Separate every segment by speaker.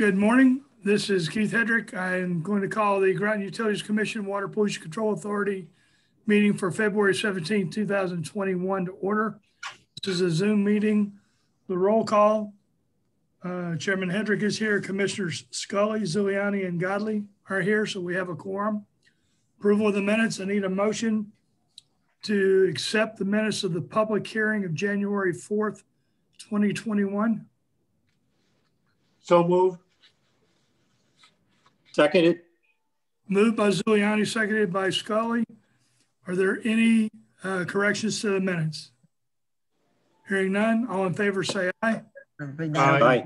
Speaker 1: Good morning. This is Keith Hedrick. I'm going to call the Groton Utilities Commission Water Pollution Control Authority meeting for February 17, 2021 to order. This is a Zoom meeting. The roll call, uh, Chairman Hedrick is here. Commissioners Scully, Zuliani, and Godley are here, so we have a quorum. Approval of the minutes. I need a motion to accept the minutes of the public hearing of January 4th, 2021.
Speaker 2: So moved.
Speaker 3: Seconded.
Speaker 1: Moved by Zuliani, seconded by Scully. Are there any uh, corrections to the minutes? Hearing none, all in favor say aye.
Speaker 3: Aye.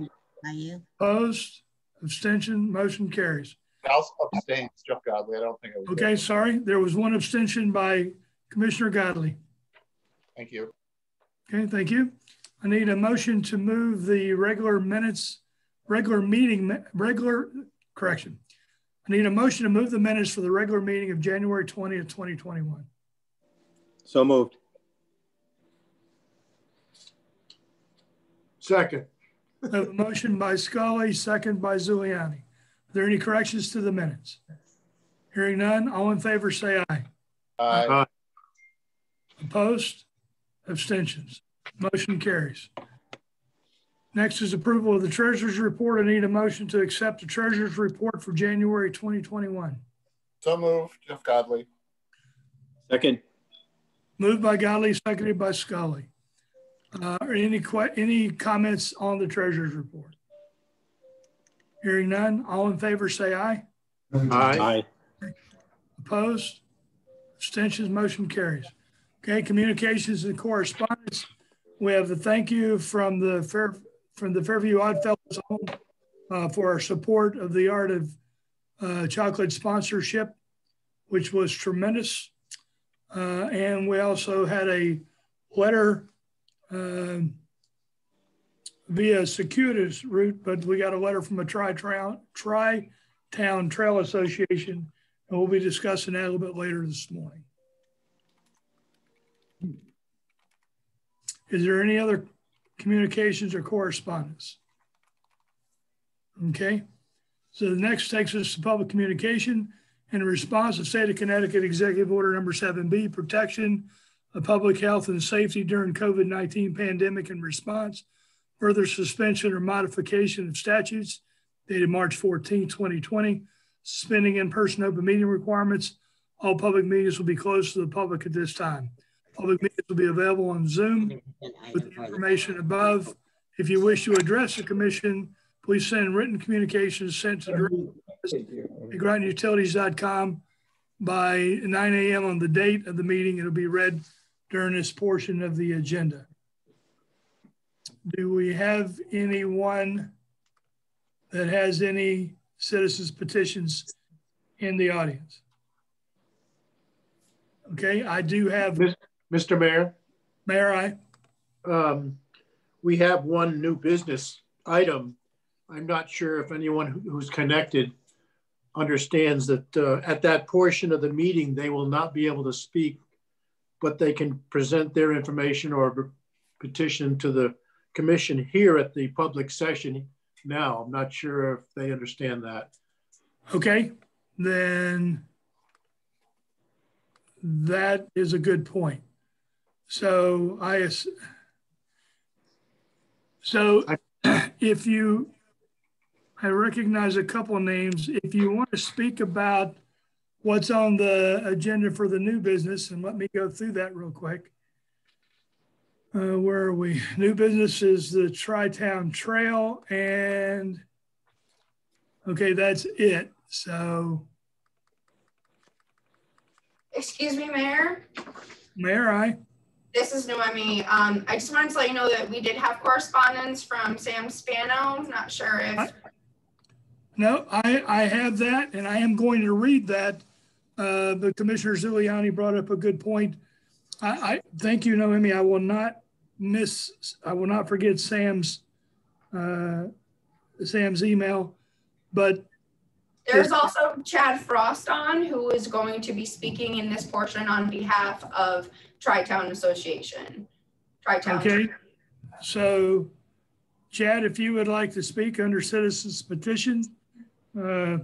Speaker 1: Opposed? Abstention? Motion carries.
Speaker 2: I'll abstain, Jeff Godley. I don't think I was. there.
Speaker 1: Okay, sorry. There was one abstention by Commissioner Godley.
Speaker 2: Thank you.
Speaker 1: Okay, thank you. I need a motion to move the regular minutes, regular meeting, regular, correction. I need a motion to move the minutes for the regular meeting of January 20th, 2021.
Speaker 3: So moved.
Speaker 2: Second.
Speaker 1: A motion by Scully, second by Zuliani. Are there any corrections to the minutes? Hearing none, all in favor say aye.
Speaker 2: aye. Aye.
Speaker 1: Opposed? Abstentions? Motion carries. Next is approval of the treasurer's report. I need a motion to accept the treasurer's report for January 2021.
Speaker 2: So moved, Jeff Godley.
Speaker 3: Second.
Speaker 1: Moved by Godley, seconded by Scully. Uh, are any any comments on the treasurer's report? Hearing none, all in favor say aye.
Speaker 3: Aye.
Speaker 1: Opposed? Abstentions? Motion carries. Okay, communications and correspondence. We have the thank you from the Fair, from the Fairview Oddfellows Home uh, for our support of the art of uh, chocolate sponsorship, which was tremendous. Uh, and we also had a letter um, via circuitous route, but we got a letter from a tri-town trail association and we'll be discussing that a little bit later this morning. Is there any other communications or correspondence? Okay. So the next takes us to public communication. In response to State of Connecticut Executive Order Number 7B, protection of public health and safety during COVID-19 pandemic and response, further suspension or modification of statutes dated March 14, 2020, suspending in-person open meeting requirements. All public meetings will be closed to the public at this time. Public meetings will be available on Zoom with the information above. If you wish to address the commission, please send written communications sent to direct at grotonutilities.com by 9 a.m. on the date of the meeting. It'll be read during this portion of the agenda. Do we have anyone that has any citizens petitions in the audience? Okay, I do have,
Speaker 4: Mr. Mayor,
Speaker 1: Mayor, I,
Speaker 4: um, we have one new business item. I'm not sure if anyone who's connected understands that uh, at that portion of the meeting, they will not be able to speak, but they can present their information or petition to the commission here at the public session now. I'm not sure if they understand that.
Speaker 1: okay, then that is a good point. So I, so if you, I recognize a couple of names. If you want to speak about what's on the agenda for the new business, and let me go through that real quick. Uh, where are we? New business is the Tri-Town Trail and, okay, that's it. So,
Speaker 5: Excuse me, Mayor.
Speaker 1: Mayor, I,
Speaker 5: This is Noemi. Um, I just wanted to let you know that we did have correspondence from Sam Spano. Not sure if,
Speaker 1: no, I, I have that and I am going to read that. Uh, the Commissioner Zuliani brought up a good point. I, I, thank you, Noemi. I will not miss, I will not forget Sam's, uh, Sam's email. But
Speaker 5: there's also Chad Frost on, who is going to be speaking in this portion on behalf of Tri-Town Association. Tri-Town.
Speaker 1: Okay. So Chad, if you would like to speak under citizens petition, uh,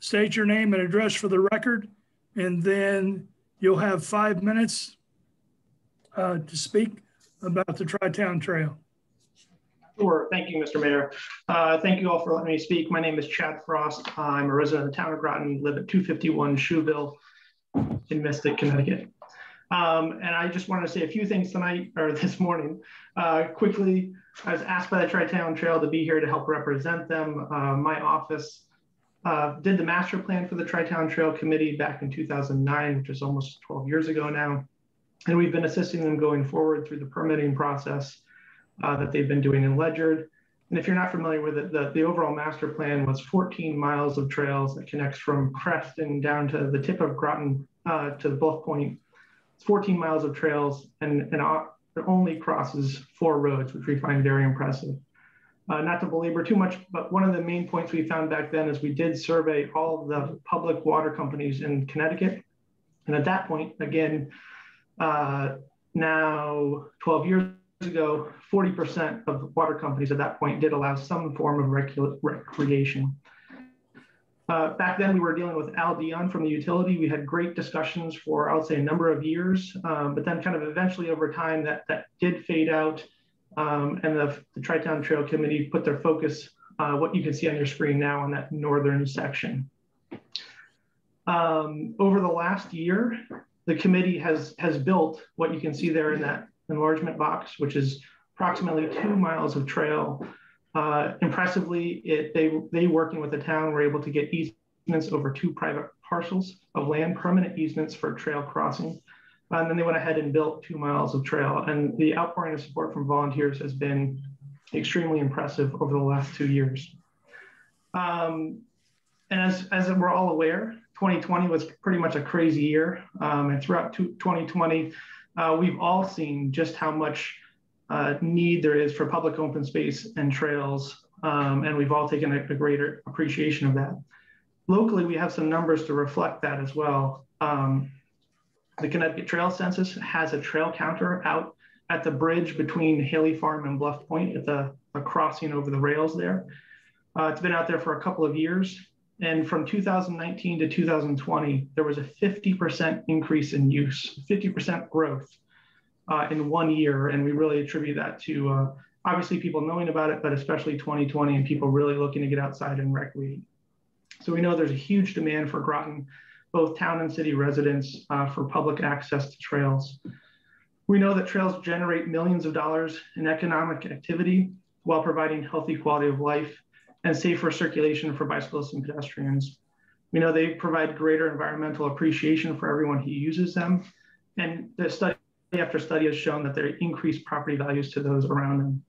Speaker 1: state your name and address for the record, and then you'll have five minutes uh, to speak about the Tri-Town Trail.
Speaker 6: Sure. Thank you, Mr. Mayor. Uh, thank you all for letting me speak. My name is Chad Frost. I'm a resident of the town of Groton, live at 251 Shoeville in Mystic, Connecticut. Um, and I just wanted to say a few things tonight or this morning. Uh, quickly, I was asked by the Tri-Town Trail to be here to help represent them. Uh, my office uh, did the master plan for the Tri-Town Trail Committee back in 2009, which is almost 12 years ago now. And we've been assisting them going forward through the permitting process uh, that they've been doing in Ledyard. And if you're not familiar with it, the, the overall master plan was 14 miles of trails that connects from Preston down to the tip of Groton uh, to the Bluff Point. It's 14 miles of trails and, and it only crosses four roads, which we find very impressive. Uh, not to belabor too much, but one of the main points we found back then is we did survey all the public water companies in Connecticut. And at that point, again, uh, now 12 years ago, 40% of water companies at that point did allow some form of recreation. Uh, back then, we were dealing with Al Dion from the utility. We had great discussions for, I would say, a number of years, um, but then kind of eventually over time that, that did fade out. Um, and the, the Tri-Town Trail Committee put their focus, uh, what you can see on your screen now on that northern section. Um, over the last year, the committee has, has built what you can see there in that enlargement box, which is approximately two miles of trail. Uh, impressively, it, they, they working with the town were able to get easements over two private parcels of land, permanent easements for trail crossing. And then they went ahead and built two miles of trail. And the outpouring of support from volunteers has been extremely impressive over the last two years. Um, and as, as we're all aware, 2020 was pretty much a crazy year. Um, and throughout 2020, uh, we've all seen just how much uh, need there is for public open space and trails. Um, and we've all taken a, a, greater appreciation of that. Locally, we have some numbers to reflect that as well. Um, the Connecticut Trail Census has a trail counter out at the bridge between Haley Farm and Bluff Point at the, crossing over the rails there. Uh, it's been out there for a couple of years. And from 2019 to 2020, there was a 50% increase in use, 50% growth uh, in one year. And we really attribute that to uh, obviously people knowing about it, but especially 2020 and people really looking to get outside and recreate. So we know there's a huge demand for Groton, both town and city residents uh, for public access to trails. We know that trails generate millions of dollars in economic activity while providing healthy quality of life and safer circulation for bicyclists and pedestrians. We know they provide greater environmental appreciation for everyone who uses them. And the study after study has shown that they increase property values to those around them.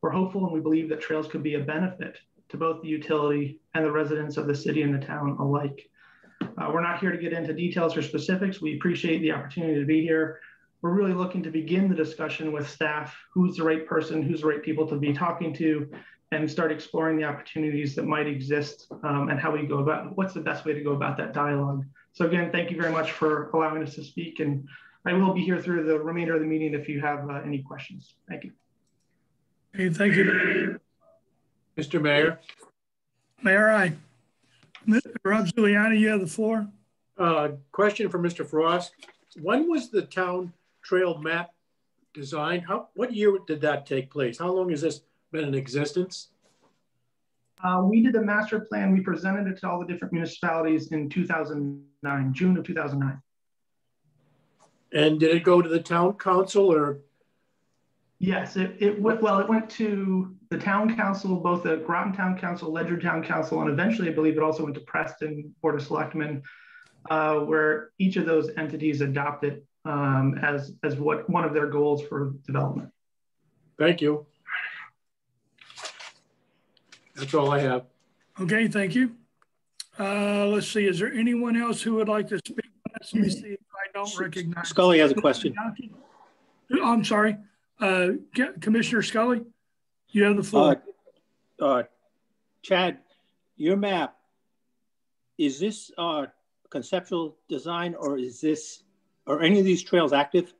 Speaker 6: We're hopeful and we believe that trails could be a benefit to both the utility and the residents of the city and the town alike. Uh, we're not here to get into details or specifics. We appreciate the opportunity to be here. We're really looking to begin the discussion with staff, who's the right person, who's the right people to be talking to, and start exploring the opportunities that might exist um, and how we go about what's the best way to go about that dialogue. So again, thank you very much for allowing us to speak and I will be here through the remainder of the meeting if you have uh, any questions. Thank you.
Speaker 1: Hey, thank you.
Speaker 4: Mr. Mayor.
Speaker 1: Mayor, I. Mr. Rob Zuliani, you have the floor.
Speaker 4: Uh, question for Mr. Frost. When was the town trail map designed? How, what year did that take place? How long has this been in existence?
Speaker 6: Uh, we did the master plan. We presented it to all the different municipalities in 2009, June of 2009.
Speaker 4: And did it go to the town council or?
Speaker 6: Yes, it, it went, well, it went to the town council, both the Groton Town Council, Ledyard Town Council, and eventually I believe it also went to Preston Board of Selectmen, uh, where each of those entities adopted um, as, as what one of their goals for development.
Speaker 4: Thank you. That's all I have.
Speaker 1: Okay, thank you. Uh, let's see, is there anyone else who would like to speak? Let me see if I don't recognize.
Speaker 3: Scully has a question.
Speaker 1: Oh, I'm sorry. Uh, Commissioner Scully, you have the floor.
Speaker 3: Uh, uh, Chad, your map, is this uh, conceptual design or is this, are any of these trails active?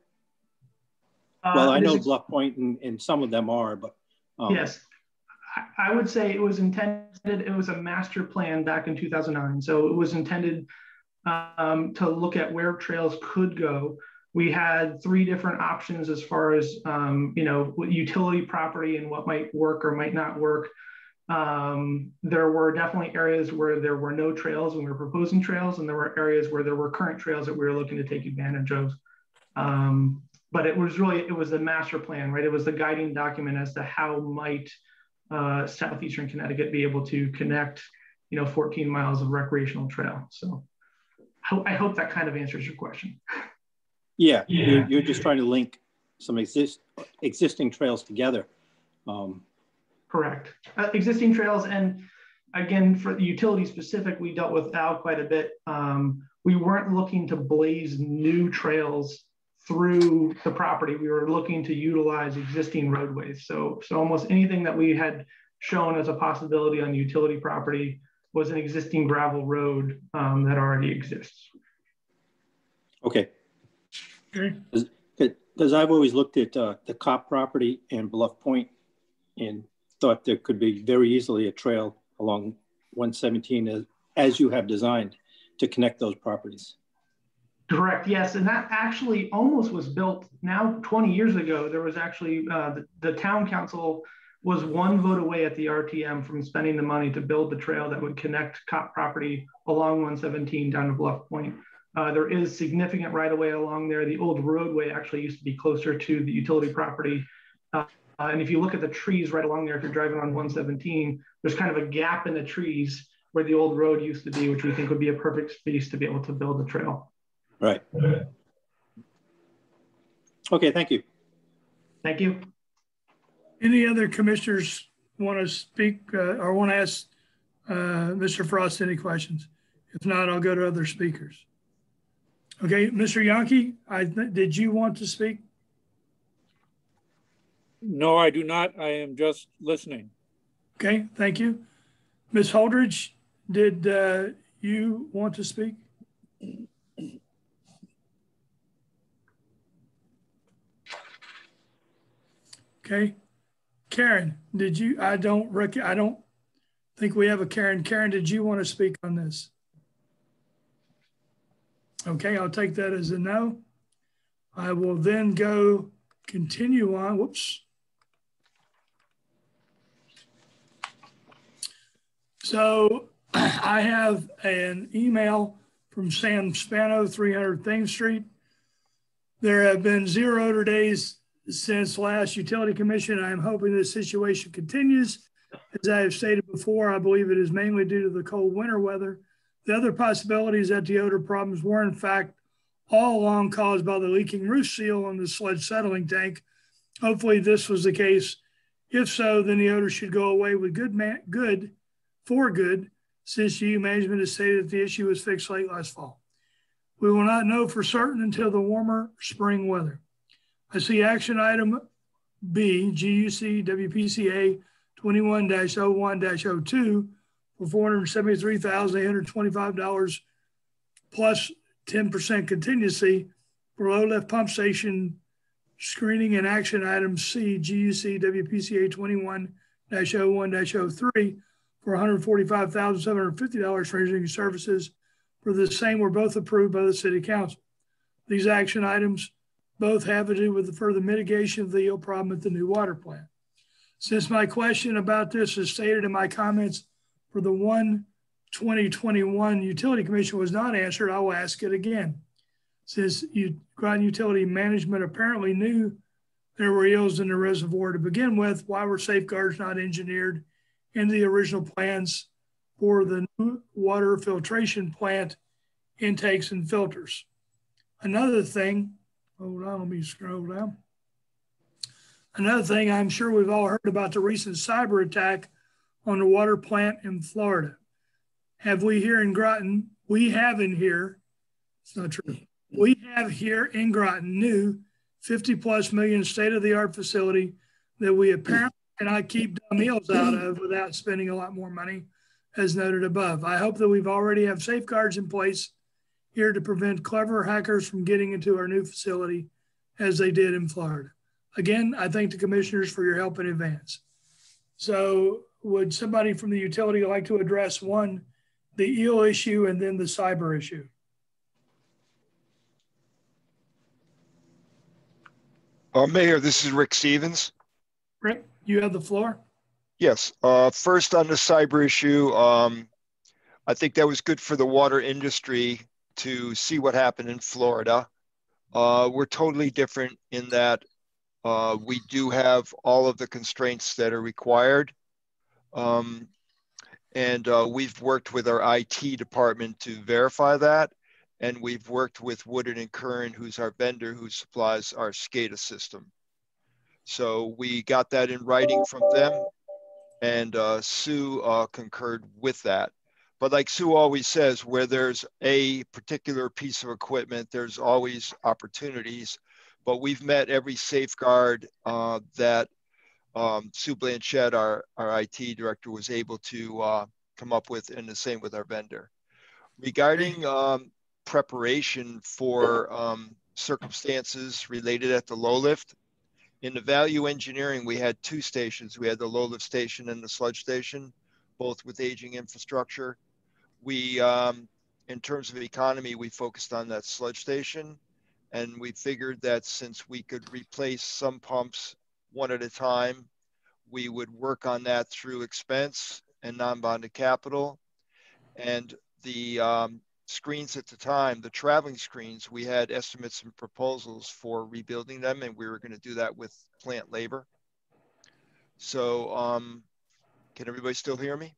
Speaker 3: Uh, well, I know Bluff Point and, and some of them are, but Um,
Speaker 6: Yes. I- I would say it was intended, it was a master plan back in 2009. So it was intended um, to look at where trails could go. We had three different options as far as, um, you know, utility property and what might work or might not work. Um, there were definitely areas where there were no trails and we were proposing trails, and there were areas where there were current trails that we were looking to take advantage of. Um, but it was really, it was the master plan, right? It was the guiding document as to how might uh, southeastern Connecticut be able to connect, you know, 14 miles of recreational trail. So I hope that kind of answers your question.
Speaker 3: Yeah, You're, you're just trying to link some exist, existing trails together. Um,
Speaker 6: Correct. Uh, existing trails, and again, for the utility specific, we dealt with Al quite a bit. Um, we weren't looking to blaze new trails through the property. We were looking to utilize existing roadways. So, so almost anything that we had shown as a possibility on utility property was an existing gravel road um, that already exists.
Speaker 3: okay,
Speaker 1: Okay,
Speaker 3: because I've always looked at uh, the Copp property and Bluff Point and thought there could be very easily a trail along 117 as, as you have designed to connect those properties.
Speaker 6: Correct. Yes, and that actually almost was built now 20 years ago. There was actually uh, the, the town council was one vote away at the RTM from spending the money to build the trail that would connect Copp property along 117 down to Bluff Point. Uh, there is significant right of way along there. The old roadway actually used to be closer to the utility property. Uh, and if you look at the trees right along there, if you're driving on 117, there's kind of a gap in the trees where the old road used to be, which we think would be a perfect space to be able to build the trail.
Speaker 3: Right. Okay, thank you.
Speaker 6: Thank you.
Speaker 1: Any other commissioners want to speak uh, or want to ask uh, Mr. Frost any questions? If not, I'll go to other speakers. Okay, Mr. Yankee, I, did you want to speak?
Speaker 7: No, I do not. I am just listening.
Speaker 1: Okay, thank you. Ms. Holdridge, did uh, you want to speak? Okay. Karen, did you, I don't rec, I don't think we have a Karen. Karen, did you want to speak on this? Okay, I'll take that as a no. I will then go continue on. Whoops. So I have an email from Sam Spano, 300 Thames Street. There have been zero days since last utility commission. I am hoping this situation continues. As I have stated before, I believe it is mainly due to the cold winter weather. The other possibility is that the odor problems were in fact all along caused by the leaking roof seal on the sled settling tank. Hopefully this was the case. If so, then the odor should go away with good, man, good for good, since GU management has stated that the issue was fixed late last fall. We will not know for certain until the warmer spring weather. I see action item B, GUC WPCA 21-01-02 for $473,825 plus 10% contingency for low lift pump station screening and action item C, GUC WPCA 21-01-03 for $145,750 for engineering services for the same were both approved by the city council. These action items both have to do with the further mitigation of the yield problem at the new water plant. Since my question about this is stated in my comments for the one 2021 Utility Commission was not answered, I will ask it again. Since you, Utility Management apparently knew there were eels in the reservoir to begin with, why were safeguards not engineered in the original plans for the new water filtration plant intakes and filters? Another thing, hold on, let me scroll down. Another thing, I'm sure we've all heard about the recent cyber attack on the water plant in Florida. Have we here in Groton, we have in here, it's not true, we have here in Groton new 50 plus million state of the art facility that we apparently cannot keep dumb meals out of without spending a lot more money, as noted above. I hope that we've already have safeguards in place here to prevent clever hackers from getting into our new facility as they did in Florida. Again, I thank the commissioners for your help in advance. So would somebody from the utility like to address one, the eel issue and then the cyber issue?
Speaker 8: Uh, Mayor, this is Rick Stevens.
Speaker 1: Rick, you have the floor.
Speaker 8: Yes. Uh, first on the cyber issue, um, I think that was good for the water industry to see what happened in Florida. Uh, we're totally different in that uh, we do have all of the constraints that are required. Um, and uh, we've worked with our IT department to verify that. And we've worked with Woodard and Curran, who's our vendor who supplies our SCADA system. So we got that in writing from them, and uh, Sue uh, concurred with that. But like Sue always says, where there's a particular piece of equipment, there's always opportunities. But we've met every safeguard uh, that um, Sue Blanchette, our, our IT director, was able to uh, come up with, and the same with our vendor. Regarding um, preparation for um, circumstances related at the low lift, in the value engineering, we had two stations. We had the low lift station and the sludge station, both with aging infrastructure. We, um, in terms of economy, we focused on that sludge station. And we figured that since we could replace some pumps one at a time, we would work on that through expense and non-bonded capital. And the um, screens at the time, the traveling screens, we had estimates and proposals for rebuilding them, and we were going to do that with plant labor. So, um, can everybody still hear me?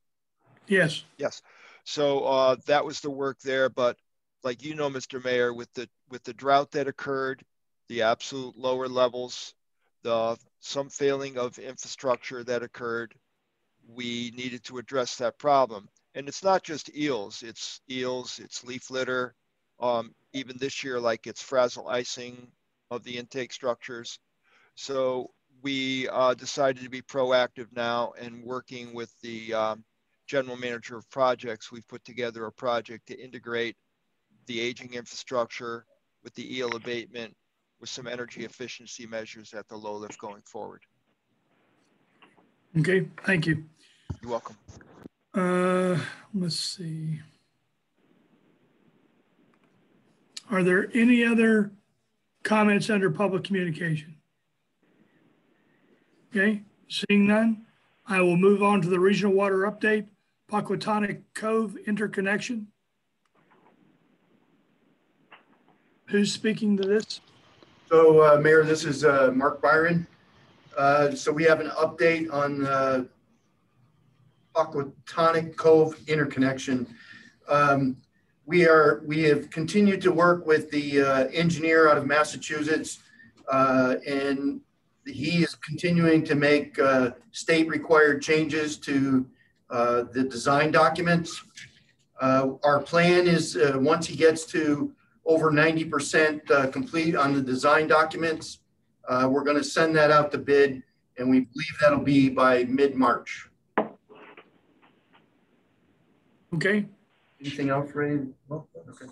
Speaker 1: Yes.
Speaker 8: Yes. So uh, that was the work there. But like you know, Mr. Mayor, with the with the drought that occurred, the absolute lower levels, the some failing of infrastructure that occurred, we needed to address that problem and it's not just eels, it's eels, it's leaf litter. Um, even this year, like it's frazil icing of the intake structures. So we uh, decided to be proactive now and working with the um, general manager of projects, we've put together a project to integrate the aging infrastructure with the eel abatement with some energy efficiency measures at the low lift going forward.
Speaker 1: Okay, thank you.
Speaker 8: You're welcome.
Speaker 1: Uh, let's see. Are there any other comments under public communication? Okay, seeing none, I will move on to the regional water update, Poquetanuck Cove interconnection. Who's speaking to this?
Speaker 9: So, uh, Mayor, this is uh, Mark Byron. Uh, so we have an update on uh, Poquetanuck Cove interconnection. Um, we are we have continued to work with the uh, engineer out of Massachusetts, uh, and he is continuing to make state required changes to uh, the design documents. Uh, our plan is uh, once he gets to over 90% complete on the design documents, we're going to send that out to bid, and we believe that'll be by mid March.
Speaker 1: Okay.
Speaker 9: Anything else, Ray? Oh, okay.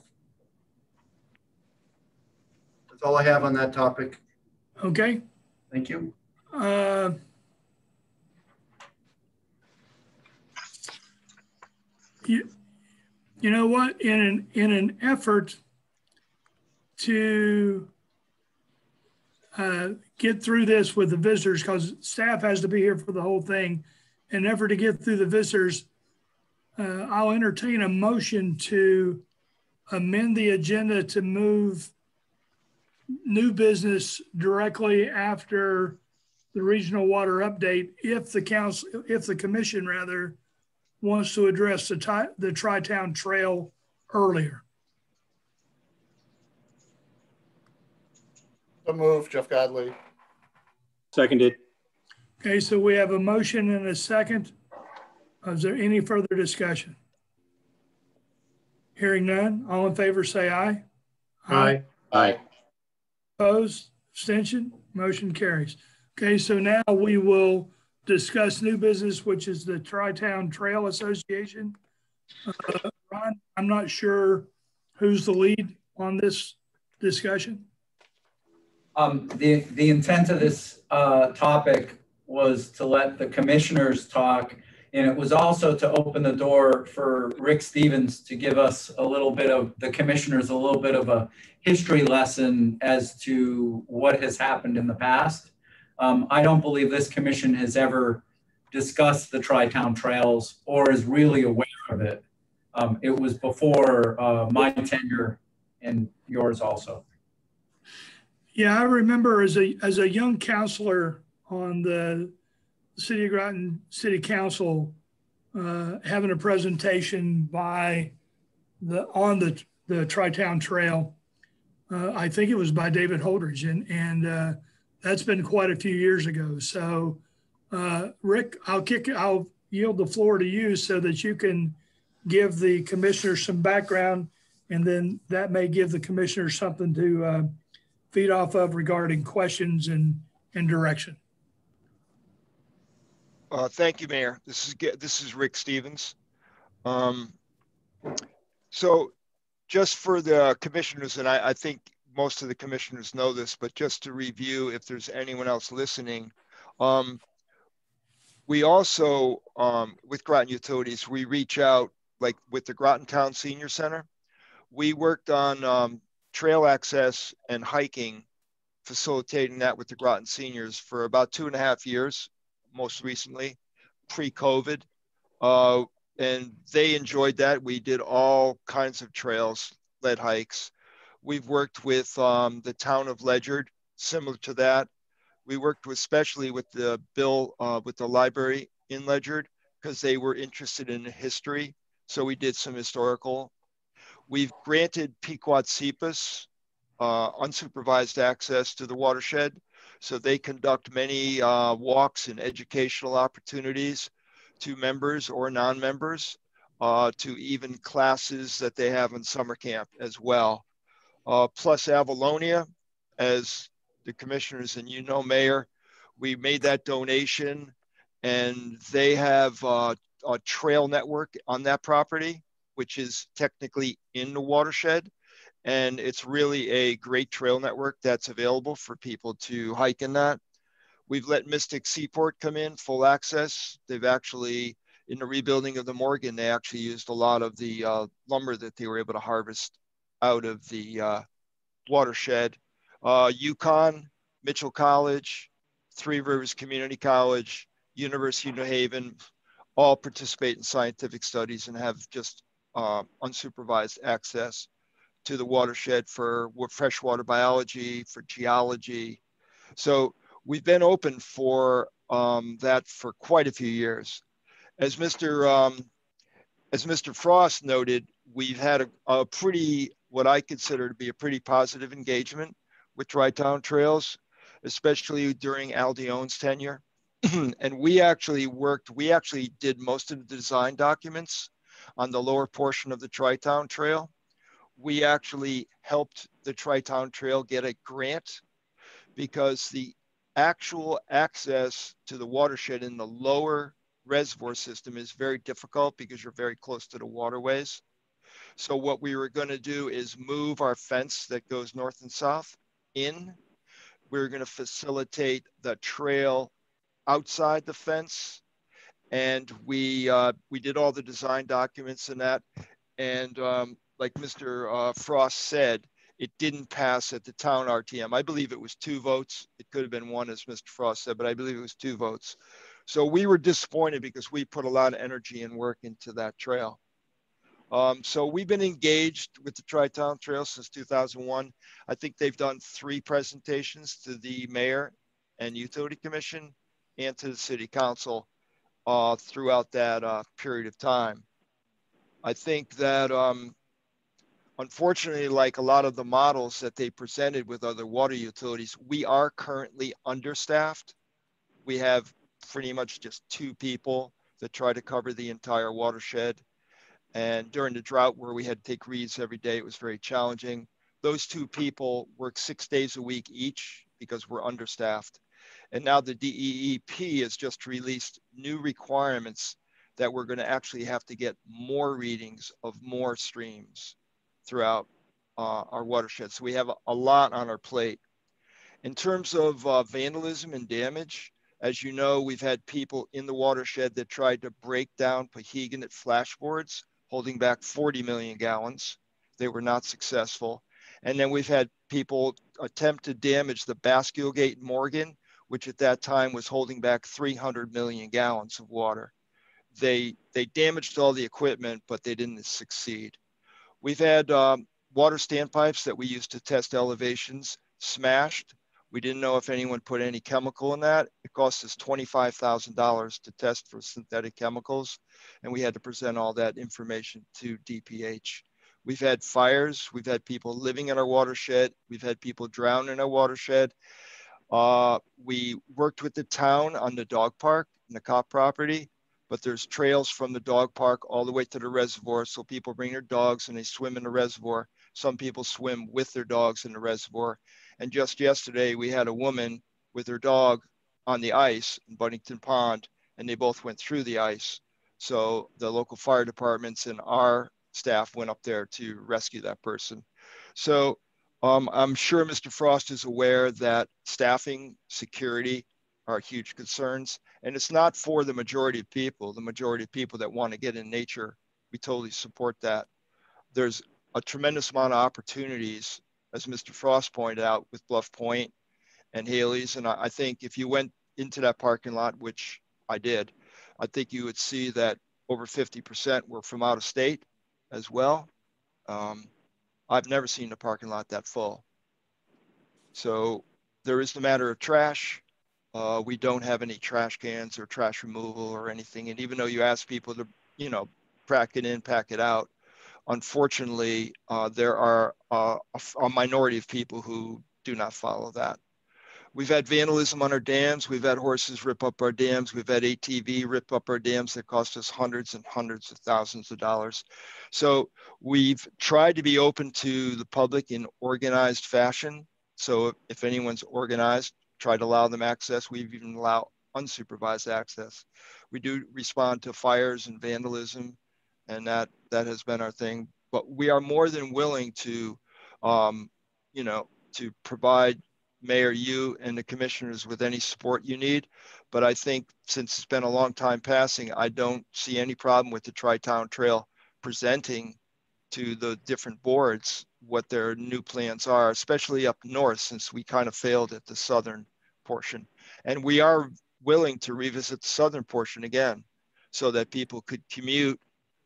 Speaker 9: That's all I have on that topic.
Speaker 1: Okay.
Speaker 9: Thank you.
Speaker 1: You, you know what? In an in an effort to uh, get through this with the visitors, because staff has to be here for the whole thing, in an effort to get through the visitors, uh, I'll entertain a motion to amend the agenda to move new business directly after the regional water update if the council, if the commission rather wants to address the, tri- the Tri-Town Trail earlier.
Speaker 2: So move, Jeff Godley.
Speaker 3: Seconded.
Speaker 1: Okay, so we have a motion and a second. Is there any further discussion? Hearing none, all in favor say aye.
Speaker 4: Aye.
Speaker 2: Aye.
Speaker 1: Opposed, abstention, motion carries. Okay, so now we will discuss new business, which is the Tri-Town Trail Association. Uh, Ron, I'm not sure who's the lead on this discussion.
Speaker 10: Um, the, the intent of this uh, topic was to let the commissioners talk. And it was also to open the door for Rick Stevens to give us a little bit of the commissioners, a little bit of a history lesson as to what has happened in the past. Um, I don't believe this commission has ever discussed the Tri-Town Trails or is really aware of it. Um, it was before uh, my tenure and yours also.
Speaker 1: Yeah, I remember as a as a young councilor on the City of Groton City Council uh, having a presentation by the on the the Tri-Town Trail. Uh, I think it was by David Holdridge, and and uh, that's been quite a few years ago. So, uh, Rick, I'll kick, I'll yield the floor to you so that you can give the commissioner some background, and then that may give the commissioner something to uh, feed off of regarding questions and and direction.
Speaker 8: Uh, thank you, Mayor. This is this is Rick Stevens. Um, so, just for the commissioners, and I, I, think most of the commissioners know this, but just to review, if there's anyone else listening, um, we also um, with Groton Utilities, we reach out like with the Groton Town Senior Center. We worked on um, trail access and hiking, facilitating that with the Groton seniors for about two and a half years most recently, pre-COVID, uh, and they enjoyed that. We did all kinds of trails, led hikes. We've worked with um, the town of Ledyard, similar to that. We worked with, especially with the bill uh, with the library in Ledyard because they were interested in history. So we did some historical. We've granted Pequotsepos uh, unsupervised access to the watershed so they conduct many uh, walks and educational opportunities to members or non-members, uh, to even classes that they have in summer camp as well. Uh, plus Avalonia, as the commissioners and you know, Mayor, we made that donation and they have uh, a trail network on that property, which is technically in the watershed. And it's really a great trail network that's available for people to hike in that. We've let Mystic Seaport come in full access. They've actually, in the rebuilding of the Morgan, they actually used a lot of the uh, lumber that they were able to harvest out of the uh, watershed. Uh, UConn, Mitchell College, Three Rivers Community College, University of New Haven, all participate in scientific studies and have just uh, unsupervised access to the watershed for freshwater biology, for geology. So we've been open for um, that for quite a few years. As Mr. Um, as Mr. Frost noted, we've had a, a, pretty, what I consider to be a pretty positive engagement with Tri-Town Trails, especially during Al Dion's tenure. and we actually worked, we actually did most of the design documents on the lower portion of the Tri-Town Trail we actually helped the Tri-Town Trail get a grant because the actual access to the watershed in the lower reservoir system is very difficult because you're very close to the waterways. So what we were going to do is move our fence that goes north and south in. We are going to facilitate the trail outside the fence. And we, uh, we did all the design documents and that. And um, like Mr. Uh, Frost said, it didn't pass at the town RTM. I believe it was two votes. It could have been one, as Mr. Frost said, but I believe it was two votes. So we were disappointed because we put a lot of energy and work into that trail. Um, so we've been engaged with the Tri-Town Trail since 2001. I think they've done three presentations to the mayor and utility commission and to the city council uh, throughout that uh, period of time. I think that um, Unfortunately, like a lot of the models that they presented with other water utilities, we are currently understaffed. We have pretty much just two people that try to cover the entire watershed. And during the drought where we had to take reads every day, it was very challenging. Those two people work six days a week each because we're understaffed. And now the DEEP has just released new requirements that we're going to actually have to get more readings of more streams throughout uh, our watershed. So we have a, lot on our plate. In terms of uh, vandalism and damage, As you know, we've had people in the watershed that tried to break down Poheganut flashboards, holding back 40 million gallons. They were not successful. And then we've had people attempt to damage the Bascule Gate Morgan, which at that time was holding back 300 million gallons of water. They, they damaged all the equipment, but they didn't succeed. We've had um, water standpipes that we used to test elevations smashed. We didn't know if anyone put any chemical in that. It cost us $25,000 to test for synthetic chemicals, and we had to present all that information to DPH. We've had fires. We've had people living in our watershed. We've had people drown in our watershed. Uh, we worked with the town on the dog park and the Copp property, but there's trails from the dog park all the way to the reservoir. So people bring their dogs and they swim in the reservoir. Some people swim with their dogs in the reservoir. And just yesterday, we had a woman with her dog on the ice in Buddington Pond, and they both went through the ice. So the local fire departments and our staff went up there to rescue that person. So um, I'm sure Mr. Frost is aware that staffing, security are huge concerns. And it's not for the majority of people, the majority of people that want to get in nature. We totally support that. There's a tremendous amount of opportunities, as Mr. Frost pointed out, with Bluff Point and Haley's. And I, I think if you went into that parking lot, which I did, I think you would see that over 50% were from out of state as well. Um, I've never seen a parking lot that full. So there is the matter of trash. Uh, we don't have any trash cans or trash removal or anything. And even though you ask people to, you know, pack it in, pack it out, unfortunately, uh, there are uh, a, a minority of people who do not follow that. We've had vandalism on our dams. We've had horses rip up our dams. We've had ATV rip up our dams that cost us hundreds and hundreds of thousands of dollars. So we've tried to be open to the public in organized fashion. So if, anyone's organized, try to allow them access. We've even allowed unsupervised access. We do respond to fires and vandalism, and that that has been our thing. But we are more than willing to, um, you know, to provide Mayor, you and the commissioners with any support you need. But I think since it's been a long time passing, I don't see any problem with the Tri-Town Trail presenting to the different boards what their new plans are, especially up north, since we kind of failed at the southern portion. And we are willing to revisit the southern portion again so that people could commute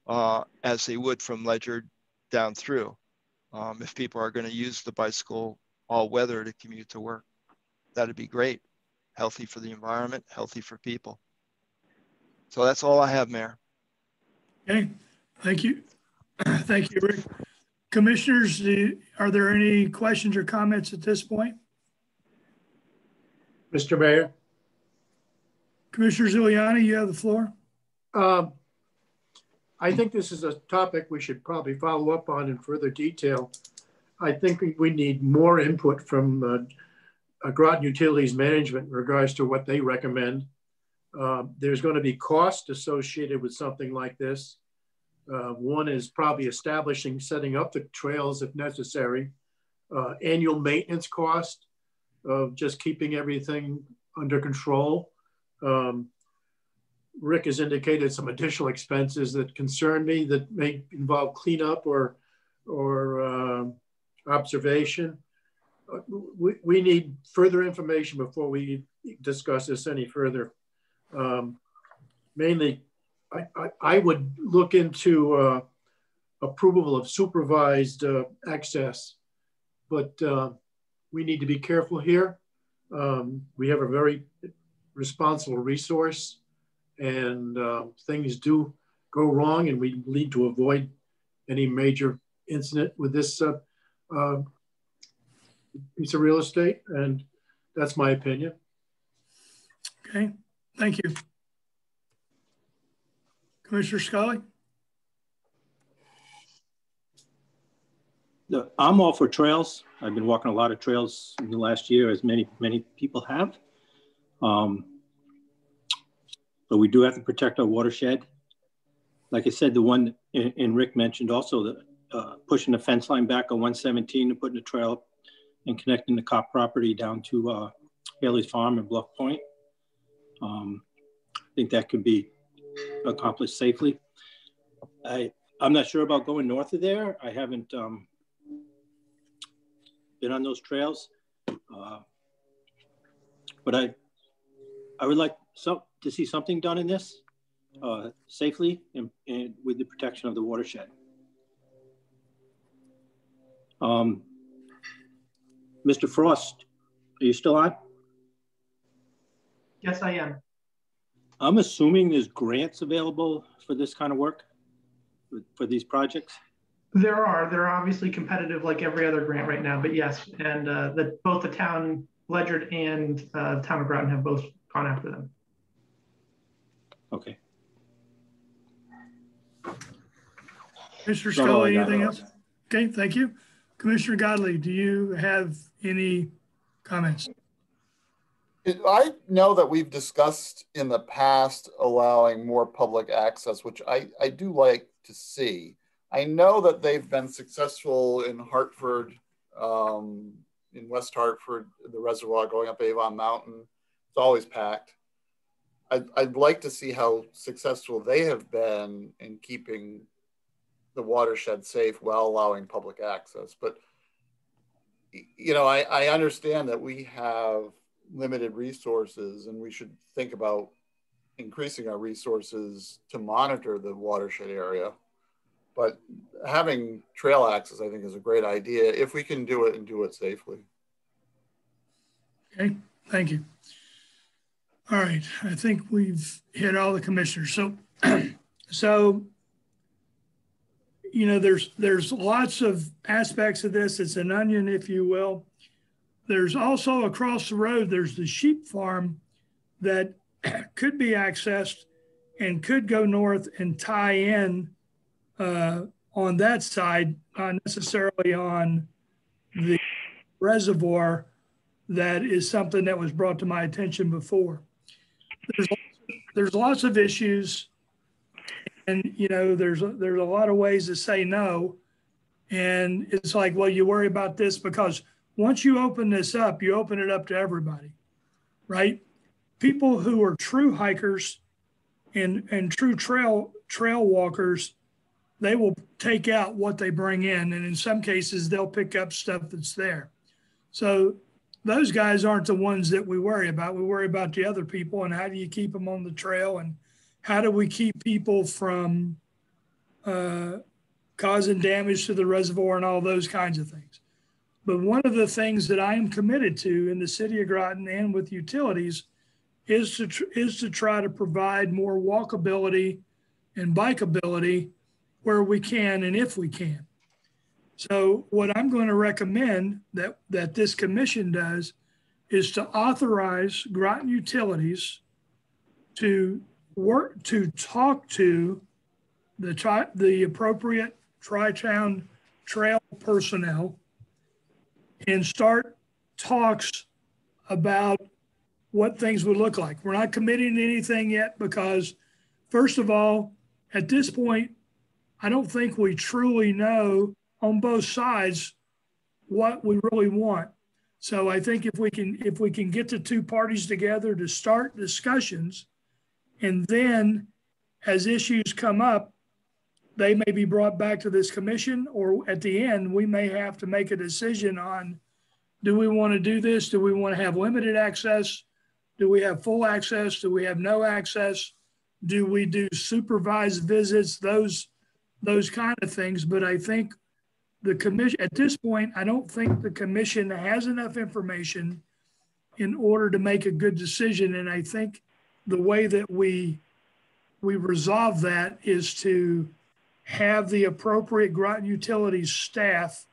Speaker 8: uh, as they would from Ledyard down through. Um, if people are going to use the bicycle all weather to commute to work. That'd be great. Healthy for the environment, healthy for people. So that's all I have, Mayor.
Speaker 1: Okay, thank you. thank you, Rick. Commissioners, are there any questions or comments at this point?
Speaker 4: Mr. Mayor?
Speaker 1: Commissioner Zuliani, you have the floor.
Speaker 4: Um, I think this is a topic we should probably follow up on in further detail. I think we need more input from uh, Groton Utilities Management in regards to what they recommend. Uh, there's going to be cost associated with something like this. Uh, one is probably establishing, setting up the trails if necessary, uh, annual maintenance cost of just keeping everything under control. Um, Rick has indicated some additional expenses that concern me that may involve cleanup or or uh, observation. Uh, we, we need further information before we discuss this any further. Um, mainly, I, I, I, would look into uh, approval of supervised uh, access, but uh, we need to be careful here. Um, we have a very responsible resource and uh, things do go wrong and we need to avoid any major incident with this uh, uh, piece of real estate, and that's my opinion.
Speaker 1: Okay, thank you. Commissioner Scully?
Speaker 3: No, I'm all for trails. I've been walking a lot of trails in the last year, as many, many people have. Um, but we do have to protect our watershed. Like I said, the one and Rick mentioned also the uh, pushing the fence line back on 117 and putting a trail up and connecting the Copp property down to uh, Haley's Farm and Bluff Point. Um, I think that could be accomplished safely. I, I'm not sure about going north of there. I haven't um, been on those trails. Uh, but I, I would like some, to see something done in this uh, safely and, and, with the protection of the watershed. Um, Mr. Frost, are you still on?
Speaker 6: Yes, I am.
Speaker 3: I'm assuming there's grants available for this kind of work for these projects.
Speaker 6: There are. They're obviously competitive like every other grant right now, but yes, and uh, the, both the town Ledyard and uh, the town of Groton have both gone after them.
Speaker 3: Okay.
Speaker 1: Mr. Scully, anything else? Okay, thank you. Commissioner Godley, do you have any comments?
Speaker 2: I know that we've discussed in the past allowing more public access, which I, I do like to see. I know that they've been successful in Hartford, um, in West Hartford, the reservoir going up Avon Mountain. It's always packed. I'd, I'd like to see how successful they have been in keeping the watershed safe while allowing public access. But, you know, I, I understand that we have limited resources and we should think about increasing our resources to monitor the watershed area. But having trail access, I think, is a great idea if we can do it and do it safely.
Speaker 1: Okay, thank you. All right, I think we've hit all the commissioners. So, so you know, there's there's lots of aspects of this. It's an onion, if you will. There's also across the road, there's the sheep farm that could be accessed and could go north and tie in uh, on that side, not necessarily on the reservoir. That is something that was brought to my attention before. There's, there's lots of issues, and you know, there's there's a lot of ways to say no, and it's like, well, you worry about this because once you open this up, you open it up to everybody, right? People who are true hikers and, and true trail trail walkers, they will take out what they bring in. And in some cases, they'll pick up stuff that's there. So those guys aren't the ones that we worry about. We worry about the other people and how do you keep them on the trail and how do we keep people from uh, causing damage to the reservoir and all those kinds of things. But one of the things that I am committed to in the city of Groton and with utilities is to, is to try to provide more walkability and bikeability where we can and if we can. So what I'm going to recommend that, that this commission does is to authorize Groton Utilities to work to talk to the tri, the appropriate tri-town trail personnel and start talks about what things would look like. We're not committing anything yet because, first of all, at this point, I don't think we truly know on both sides what we really want. So I think if we can if we can get the two parties together to start discussions, and then as issues come up, they may be brought back to this commission, or at the end, we may have to make a decision on do we want to do this? Do we want to have limited access? Do we have full access? Do we have no access? Do we do supervised visits? Those those kind of things. But I think the commission at this point, I don't think the commission has enough information in order to make a good decision. And I think the way that we we resolve that is to have the appropriate Groton Utilities staff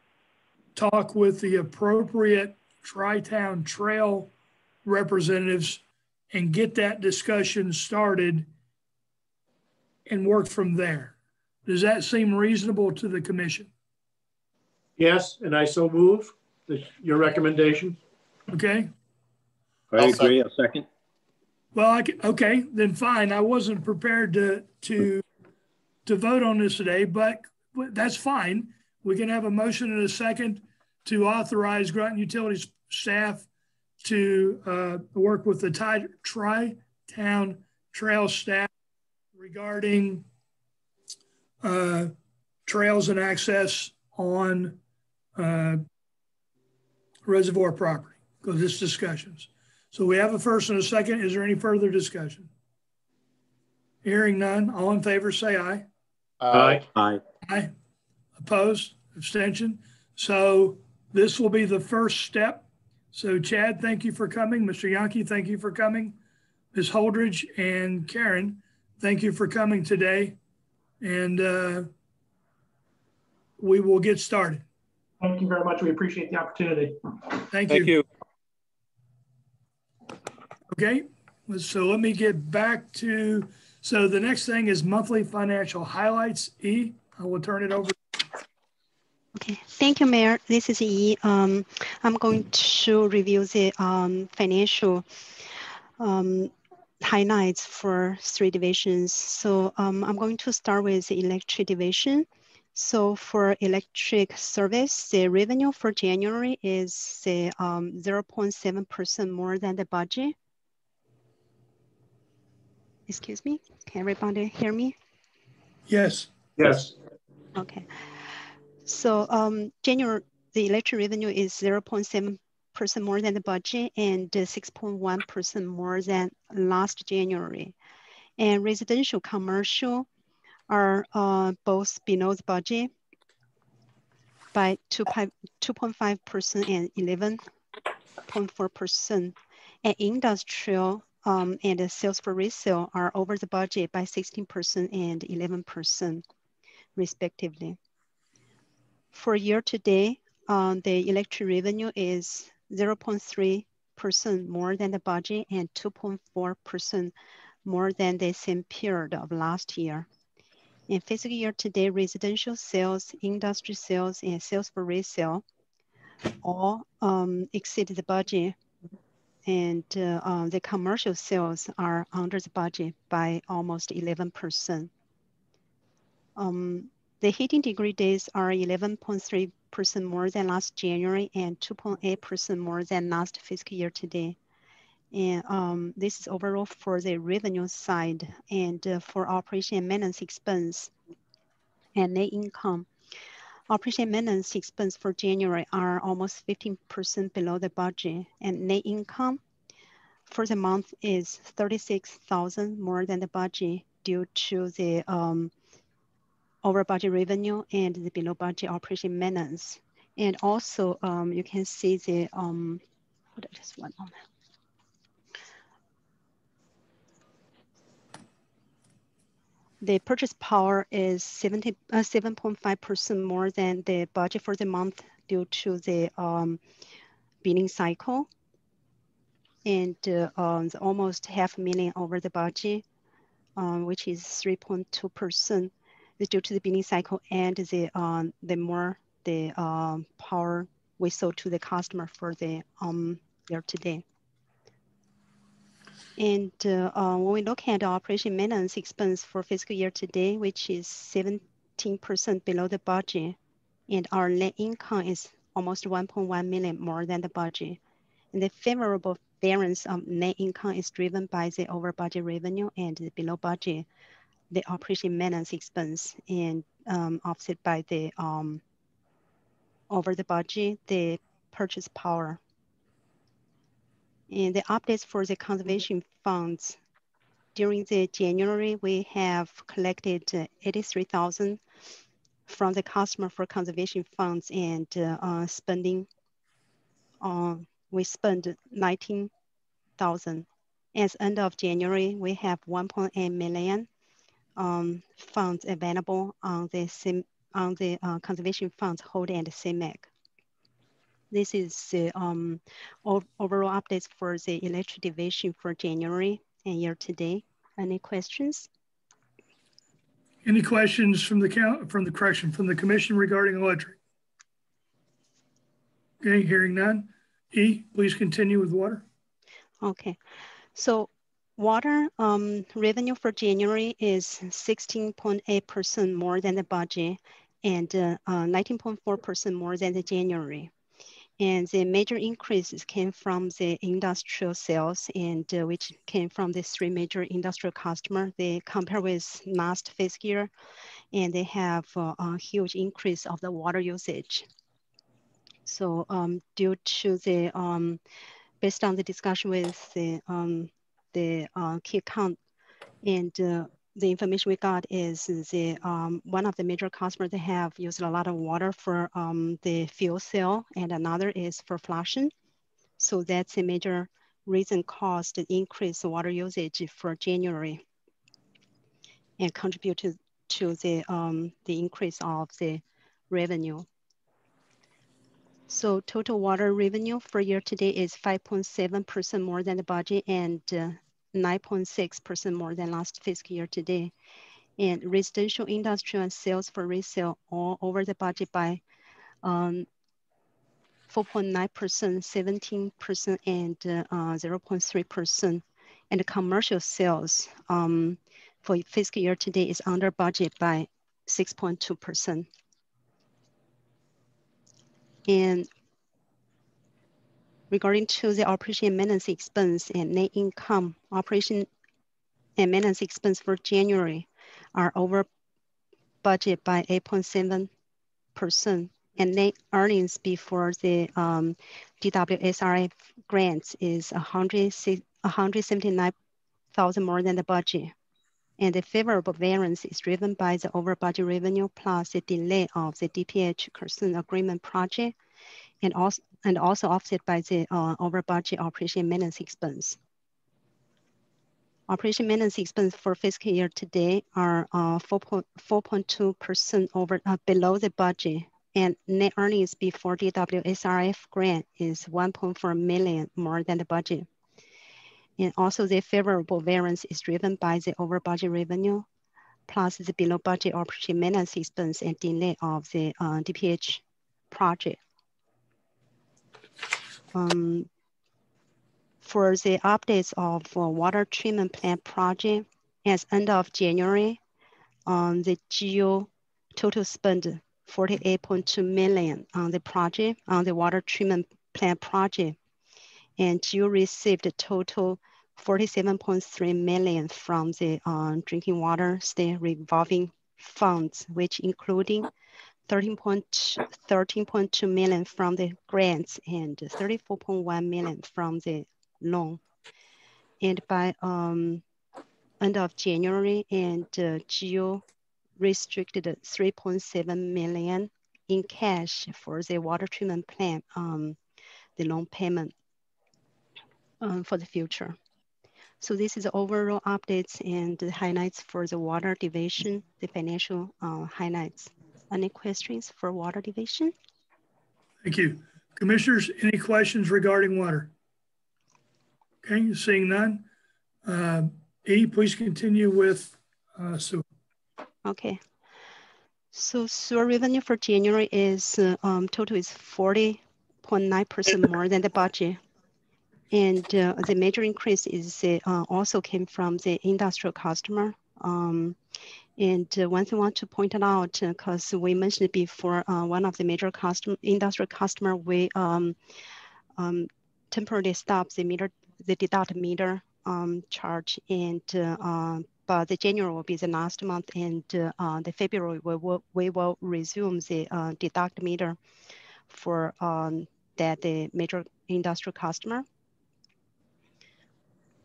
Speaker 1: talk with the appropriate Tri-Town Trail representatives and get that discussion started and work from there. Does that seem reasonable to the commission?
Speaker 4: Yes, and I so move the, your recommendation.
Speaker 1: Okay.
Speaker 3: I agree. A second.
Speaker 1: Well, I can, okay, then fine. I wasn't prepared to to to vote on this today, but, but that's fine. We can have a motion and a second to authorize Groton Utilities staff to uh, work with the Tri town trail staff regarding uh, trails and access on uh, reservoir property because it's discussions. So we have a first and a second. Is there any further discussion? Hearing none, all in favor say aye.
Speaker 2: Aye.
Speaker 3: Aye.
Speaker 1: Aye. Opposed? Abstention? So this will be the first step. So Chad, thank you for coming. Mr. Yankee, thank you for coming. Ms. Holdridge and Karen, thank you for coming today. And uh, we will get started.
Speaker 6: Thank you very much. We appreciate the opportunity.
Speaker 1: Thank you.
Speaker 7: Thank you.
Speaker 1: Okay, so let me get back to, so the next thing is monthly financial highlights. E, I will turn it over.
Speaker 11: Okay, thank you, Mayor. This is Yi. Um, I'm going to review the um, financial um, highlights for three divisions. So um, I'm going to start with the electric division. So for electric service, the revenue for January is 0.7% um, more than the budget. Excuse me, can everybody hear me?
Speaker 1: Yes.
Speaker 4: Yes.
Speaker 11: Okay. So um, January, the electric revenue is 0.7% more than the budget and 6.1% more than last January. And residential commercial are uh, both below the budget by 2.5% and 11.4%. And industrial um, and the sales for resale are over the budget by 16% and 11% respectively. For year to date, um, the electric revenue is 0.3% more than the budget and 2.4% more than the same period of last year. In fiscal year to date, residential sales, industry sales, and sales for resale all um, the budget and uh, uh, the commercial sales are under the budget by almost 11%. Um, the heating degree days are 11.3% more than last January and 2.8% more than last fiscal year today. And um, this is overall for the revenue side and uh, for operation and maintenance expense and net income. Operation and maintenance expense for January are almost 15% below the budget and net income for the month is 36,000 more than the budget due to the um, over budget revenue and the below budget operation maintenance. And also um, you can see the, um, just one moment. The purchase power is 7.5% uh, more than the budget for the month due to the um, billing cycle. And uh, um, almost half a million over the budget, um, which is 3.2% due to the billing cycle and the, um, the more the um, power we sold to the customer for the um, year to date. And uh, uh, when we look at operation maintenance expense for fiscal year today, which is 17% below the budget, and our net income is almost 1.1 million more than the budget. And the favorable variance of net income is driven by the over budget revenue and the below budget, the operation maintenance expense, and um, offset by the um, over the budget, the purchase power and the updates for the conservation funds. During the January, we have collected uh, 83,000 from the customer for conservation funds and uh, uh, spending, uh, we spent 19,000. As end of January, we have 1.8 million um, funds available on the, on the uh, conservation funds hold and CMAQ. This is the um, overall updates for the electric division for January and year to date. Any questions?
Speaker 1: Any questions from the count from the correction from the commission regarding electric? Okay, hearing none. E, please continue with water.
Speaker 11: Okay, so water um, revenue for January is 16.8% more than the budget and 19.4% uh, uh, more than the January. And the major increases came from the industrial sales and uh, which came from the three major industrial customers. They compare with last fiscal year and they have uh, a huge increase of the water usage. So um, due to the, um, based on the discussion with the, um, the uh, key account and uh, the information we got is the um, one of the major customers they have used a lot of water for um, the fuel cell and another is for flushing. So that's a major reason caused the increased water usage for January and contribute to, to the, um, the increase of the revenue. So total water revenue for year to date is 5.7% more than the budget and uh, 9.6% more than last fiscal year today. And residential, industrial, and sales for resale all over the budget by 4.9%, um, 17%, and 0.3%. Uh, and the commercial sales um, for fiscal year today is under budget by 6.2%. And regarding to the operation and maintenance expense and net income, operation and maintenance expense for January are over budget by 8.7%. And net earnings before the um, DWSRF grants is 179,000 more than the budget. And the favorable variance is driven by the over budget revenue plus the delay of the DPH Carson agreement project and also and also offset by the uh, over budget operation maintenance expense. Operation maintenance expense for fiscal year today are 4.2% uh, over uh, below the budget and net earnings before DWSRF grant is 1.4 million more than the budget. And also the favorable variance is driven by the over budget revenue plus the below budget operation maintenance expense and delay of the DPH project. Um, for the updates of uh, water treatment plant project, as end of January, um, the GU total spend 48.2 million on the project, on the water treatment plant project. And GU received a total 47.3 million from the uh, drinking water state revolving funds, which including 13.2 million from the grants and 34.1 million from the loan. And by um, end of January, and uh, GU restricted 3.7 million in cash for the water treatment plant, um, the loan payment um, for the future. So this is overall updates and the highlights for the water division, the financial uh, highlights. Any questions for water division?
Speaker 1: Thank you. Commissioners, any questions regarding water? Okay, seeing none. Uh, e, please continue with uh, sewer.
Speaker 11: Okay. So sewer revenue for January is uh, um, total is 40.9% more than the budget. And uh, the major increase is uh, also came from the industrial customer. Um, and uh, one thing I want to point out, because uh, we mentioned before, uh, one of the major custom industrial customer, we um, um, temporarily stop the meter, the deduct meter um, charge, and but the January will be the last month, and the February we will we will resume the deduct meter for um, that the major industrial customer.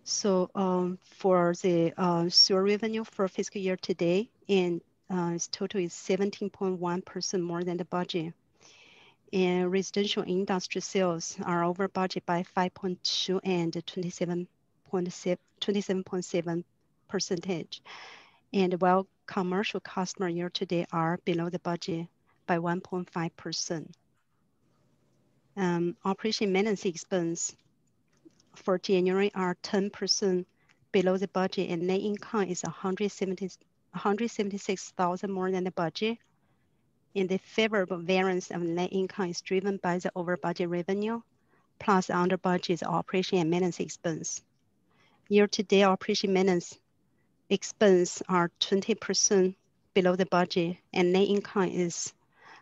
Speaker 11: So um, for the uh, sewer revenue for fiscal year today, and uh, its total is 17.1% more than the budget. And residential industry sales are over budget by 5.2 and 27.7 percentage. And while commercial customer year to date are below the budget by 1.5%. Um, operation maintenance expense for January are 10% below the budget and net income is 170, 176,000 more than the budget. And the favorable variance of net income is driven by the over budget revenue plus under budget operation and maintenance expense. Year to date operation maintenance expense are 20% below the budget and net income is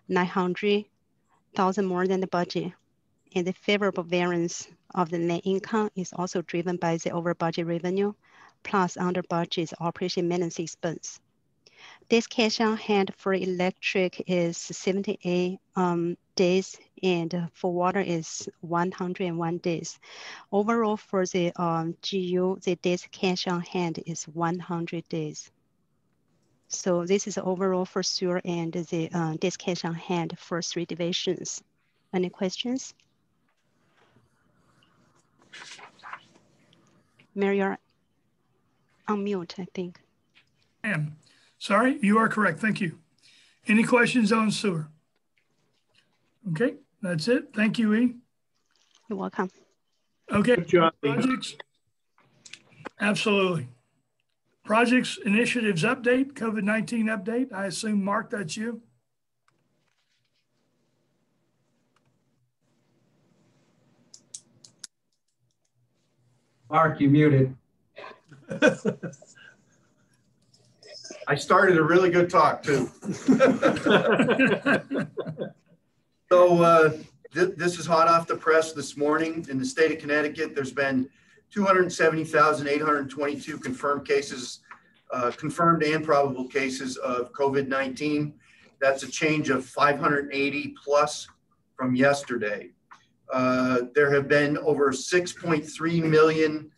Speaker 11: 900,000 more than the budget. And the favorable variance of the net income is also driven by the over budget revenue plus under budget operation maintenance expense. This cash on hand for electric is 78 um, days and for water is 101 days. Overall for the um, GU, the days cash on hand is 100 days. So this is overall for sewer and the uh, days cash on hand for three divisions. Any questions? Mary, you're on mute, I think.
Speaker 1: I am. sorry, you are correct. Thank you. Any questions on sewer? Okay, that's it. Thank you, E.
Speaker 11: You're welcome.
Speaker 1: Okay,
Speaker 4: Good job.
Speaker 1: Projects. Absolutely. Projects, initiatives update, COVID-19 update. I assume, Mark, that's you?
Speaker 10: Mark, you muted.
Speaker 9: I started a really good talk too. So uh, th- this is hot off the press this morning. In the state of Connecticut, there's been 270,822 confirmed cases, uh, confirmed and probable cases of COVID-19. That's a change of 580 plus from yesterday. Uh, there have been over 6.3 million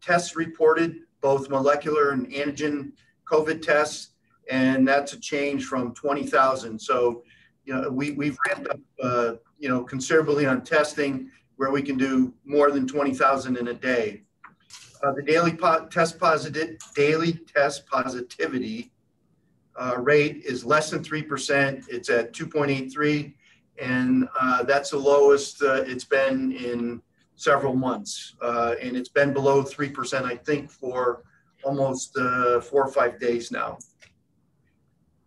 Speaker 9: tests reported, both molecular and antigen COVID tests, and that's a change from 20,000. So you know, we, we've ramped up, uh, you know, considerably on testing where we can do more than 20,000 in a day. Uh, the daily po- test positive, daily test positivity uh, rate is less than 3%. It's at 2.83. And uh, that's the lowest uh, it's been in several months. Uh, and it's been below 3%, I think, for almost uh, four or five days now.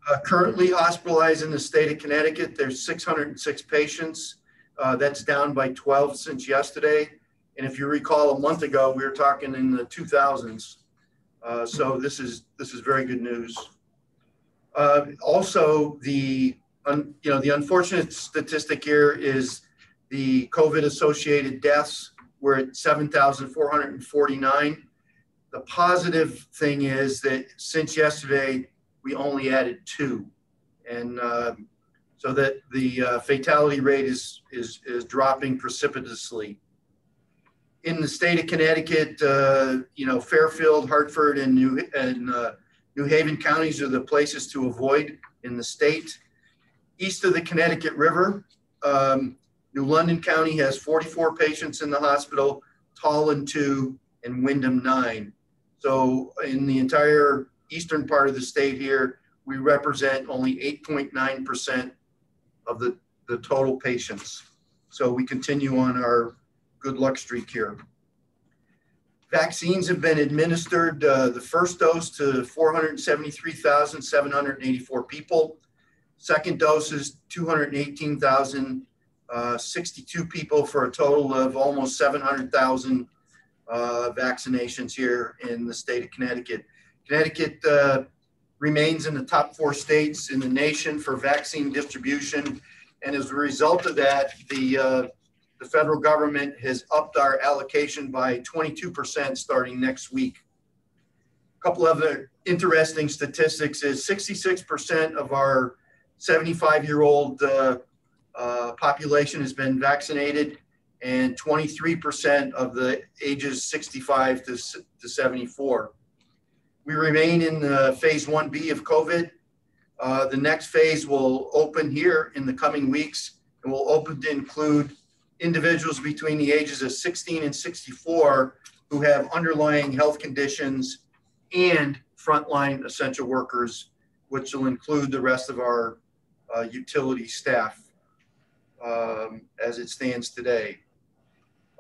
Speaker 9: Uh, currently hospitalized in the state of Connecticut, there's 606 patients. Uh, that's down by 12 since yesterday. And if you recall, a month ago, we were talking in the 2000s. Uh, so this is this is very good news. Also, the un, you know the unfortunate statistic here is the COVID-associated deaths. We're at 7,449. The positive thing is that since yesterday, we only added two. And uh, so that the uh, fatality rate is, is, is dropping precipitously. In the state of Connecticut, uh, you know, Fairfield, Hartford, and New, and, uh, New Haven counties are the places to avoid in the state. East of the Connecticut River, um, New London County has 44 patients in the hospital, Tolland 2, and Windham 9. So in the entire eastern part of the state here, we represent only 8.9% of the, the total patients. So we continue on our good luck streak here. Vaccines have been administered, uh, the first dose to 473,784 people. Second dose is 218,062 people for a total of almost 700,000 uh, vaccinations here in the state of Connecticut. Connecticut uh, remains in the top four states in the nation for vaccine distribution. And as a result of that, the, uh, the federal government has upped our allocation by 22% starting next week. A couple other interesting statistics is 66% of our 75 year old uh, uh, population has been vaccinated and 23% of the ages 65 to, to 74. We remain in the phase 1B of COVID. Uh, the next phase will open here in the coming weeks and will open to include individuals between the ages of 16 and 64 who have underlying health conditions and frontline essential workers, which will include the rest of our uh, utility staff um, as it stands today.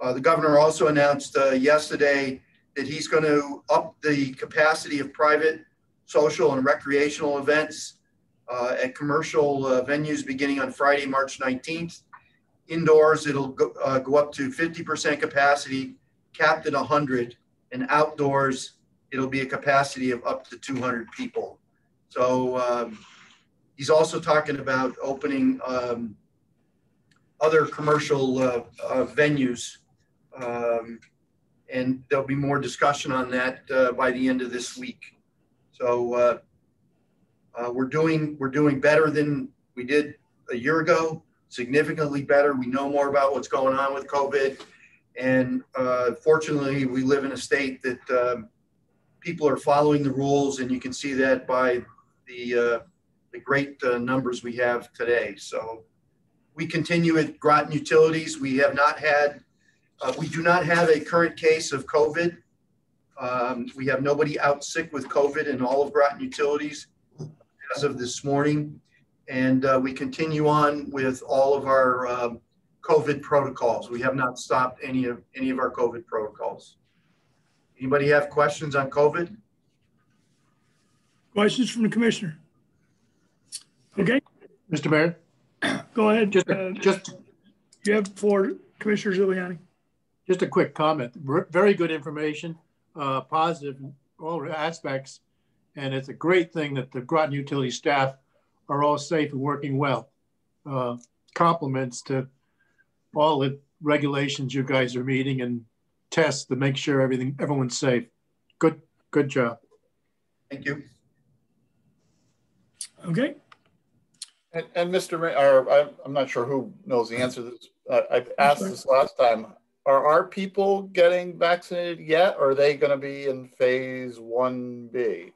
Speaker 9: Uh, the governor also announced uh, yesterday that he's going to up the capacity of private, social, and recreational events uh, at commercial uh, venues beginning on Friday, March 19th. Indoors, it'll go, uh, go up to 50% capacity, capped at 100, and outdoors, it'll be a capacity of up to 200 people. So um, he's also talking about opening um, other commercial uh, uh, venues. Um, and there'll be more discussion on that uh, by the end of this week. So uh, uh, we're doing we're doing better than we did a year ago, significantly better. We know more about what's going on with COVID, and uh, fortunately, we live in a state that um, people are following the rules, and you can see that by the the great uh, numbers we have today. So we continue at Groton Utilities. We have not had, uh, we do not have a current case of COVID. Um, we have nobody out sick with COVID in all of Groton Utilities as of this morning. And uh, we continue on with all of our um, COVID protocols. We have not stopped any of any of our COVID protocols. Anybody have questions on COVID?
Speaker 1: Questions from the commissioner? Okay,
Speaker 4: Mr. Mayor,
Speaker 1: go ahead.
Speaker 4: just,
Speaker 1: Uh,
Speaker 4: just,
Speaker 1: You have for Commissioner Giuliani.
Speaker 4: just a quick comment. R- Very good information, uh, positive all aspects. And it's a great thing that the Groton utility staff are all safe and working well. Uh, Compliments to all the regulations you guys are meeting and tests to make sure everything, everyone's safe. Good, good job.
Speaker 9: Thank you.
Speaker 1: Okay,
Speaker 2: And, and Mr. Or I, I'm not sure who knows the answer to this. Uh, I've asked this last time. Are our people getting vaccinated yet? Or are they going to be in phase one B?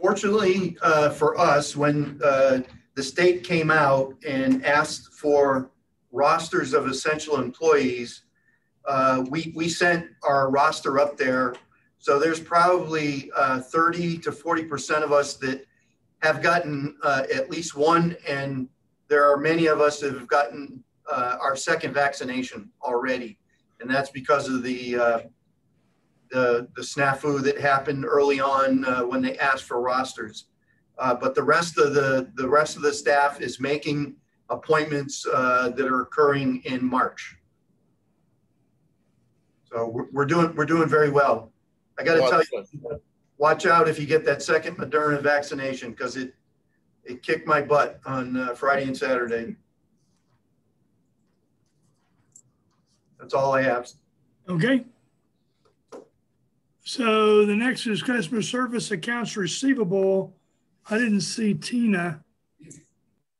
Speaker 9: Fortunately uh, for us, when uh, the state came out and asked for rosters of essential employees, uh, we, we sent our roster up there. So there's probably uh, 30 to 40% of us that have gotten uh, at least one, and there are many of us that have gotten uh, our second vaccination already. And that's because of the uh, the, the snafu that happened early on uh, when they asked for rosters. Uh, but the rest of the the rest of the staff is making appointments uh, that are occurring in March. So we're, we're doing we're doing very well. I got to tell you, watch out if you get that second Moderna vaccination because it it kicked my butt on uh, Friday and Saturday. That's all I have.
Speaker 1: okay. So the next is customer service accounts receivable. I didn't see Tina.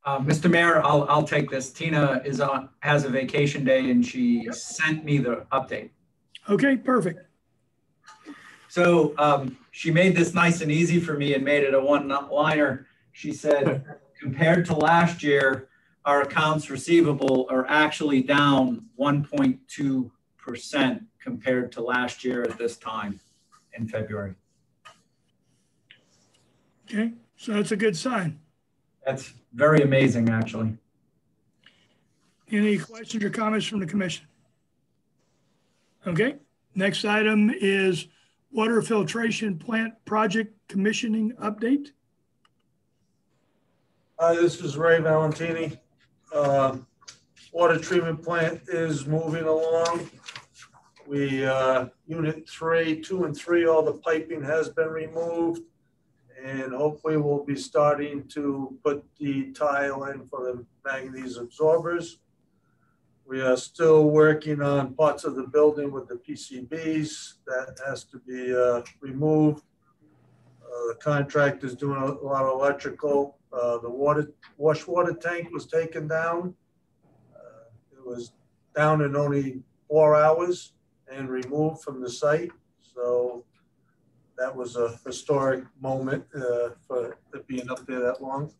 Speaker 10: Uh, Mr. Mayor, I'll, I'll take this. Tina is on, has a vacation day and she sent me the update.
Speaker 1: Okay, perfect.
Speaker 10: So um, she made this nice and easy for me and made it a one liner. She said, compared to last year, our accounts receivable are actually down 1.2% compared to last year at this time in February.
Speaker 1: Okay, so that's a good sign.
Speaker 10: That's very amazing, actually.
Speaker 1: Any questions or comments from the commission? Okay, next item is water filtration plant project commissioning update.
Speaker 12: Hi, this is Ray Valentini. Uh, Water treatment plant is moving along. We, uh, unit three, two and three, all the piping has been removed. And hopefully we'll be starting to put the tile in for the manganese absorbers. We are still working on parts of the building with the PCBs. That has to be uh, removed. Uh, The contractor is doing a lot of electrical. Uh, The water, wash water tank was taken down. Uh, It was down in only four hours and removed from the site. So that was a historic moment uh, for it being up there that long.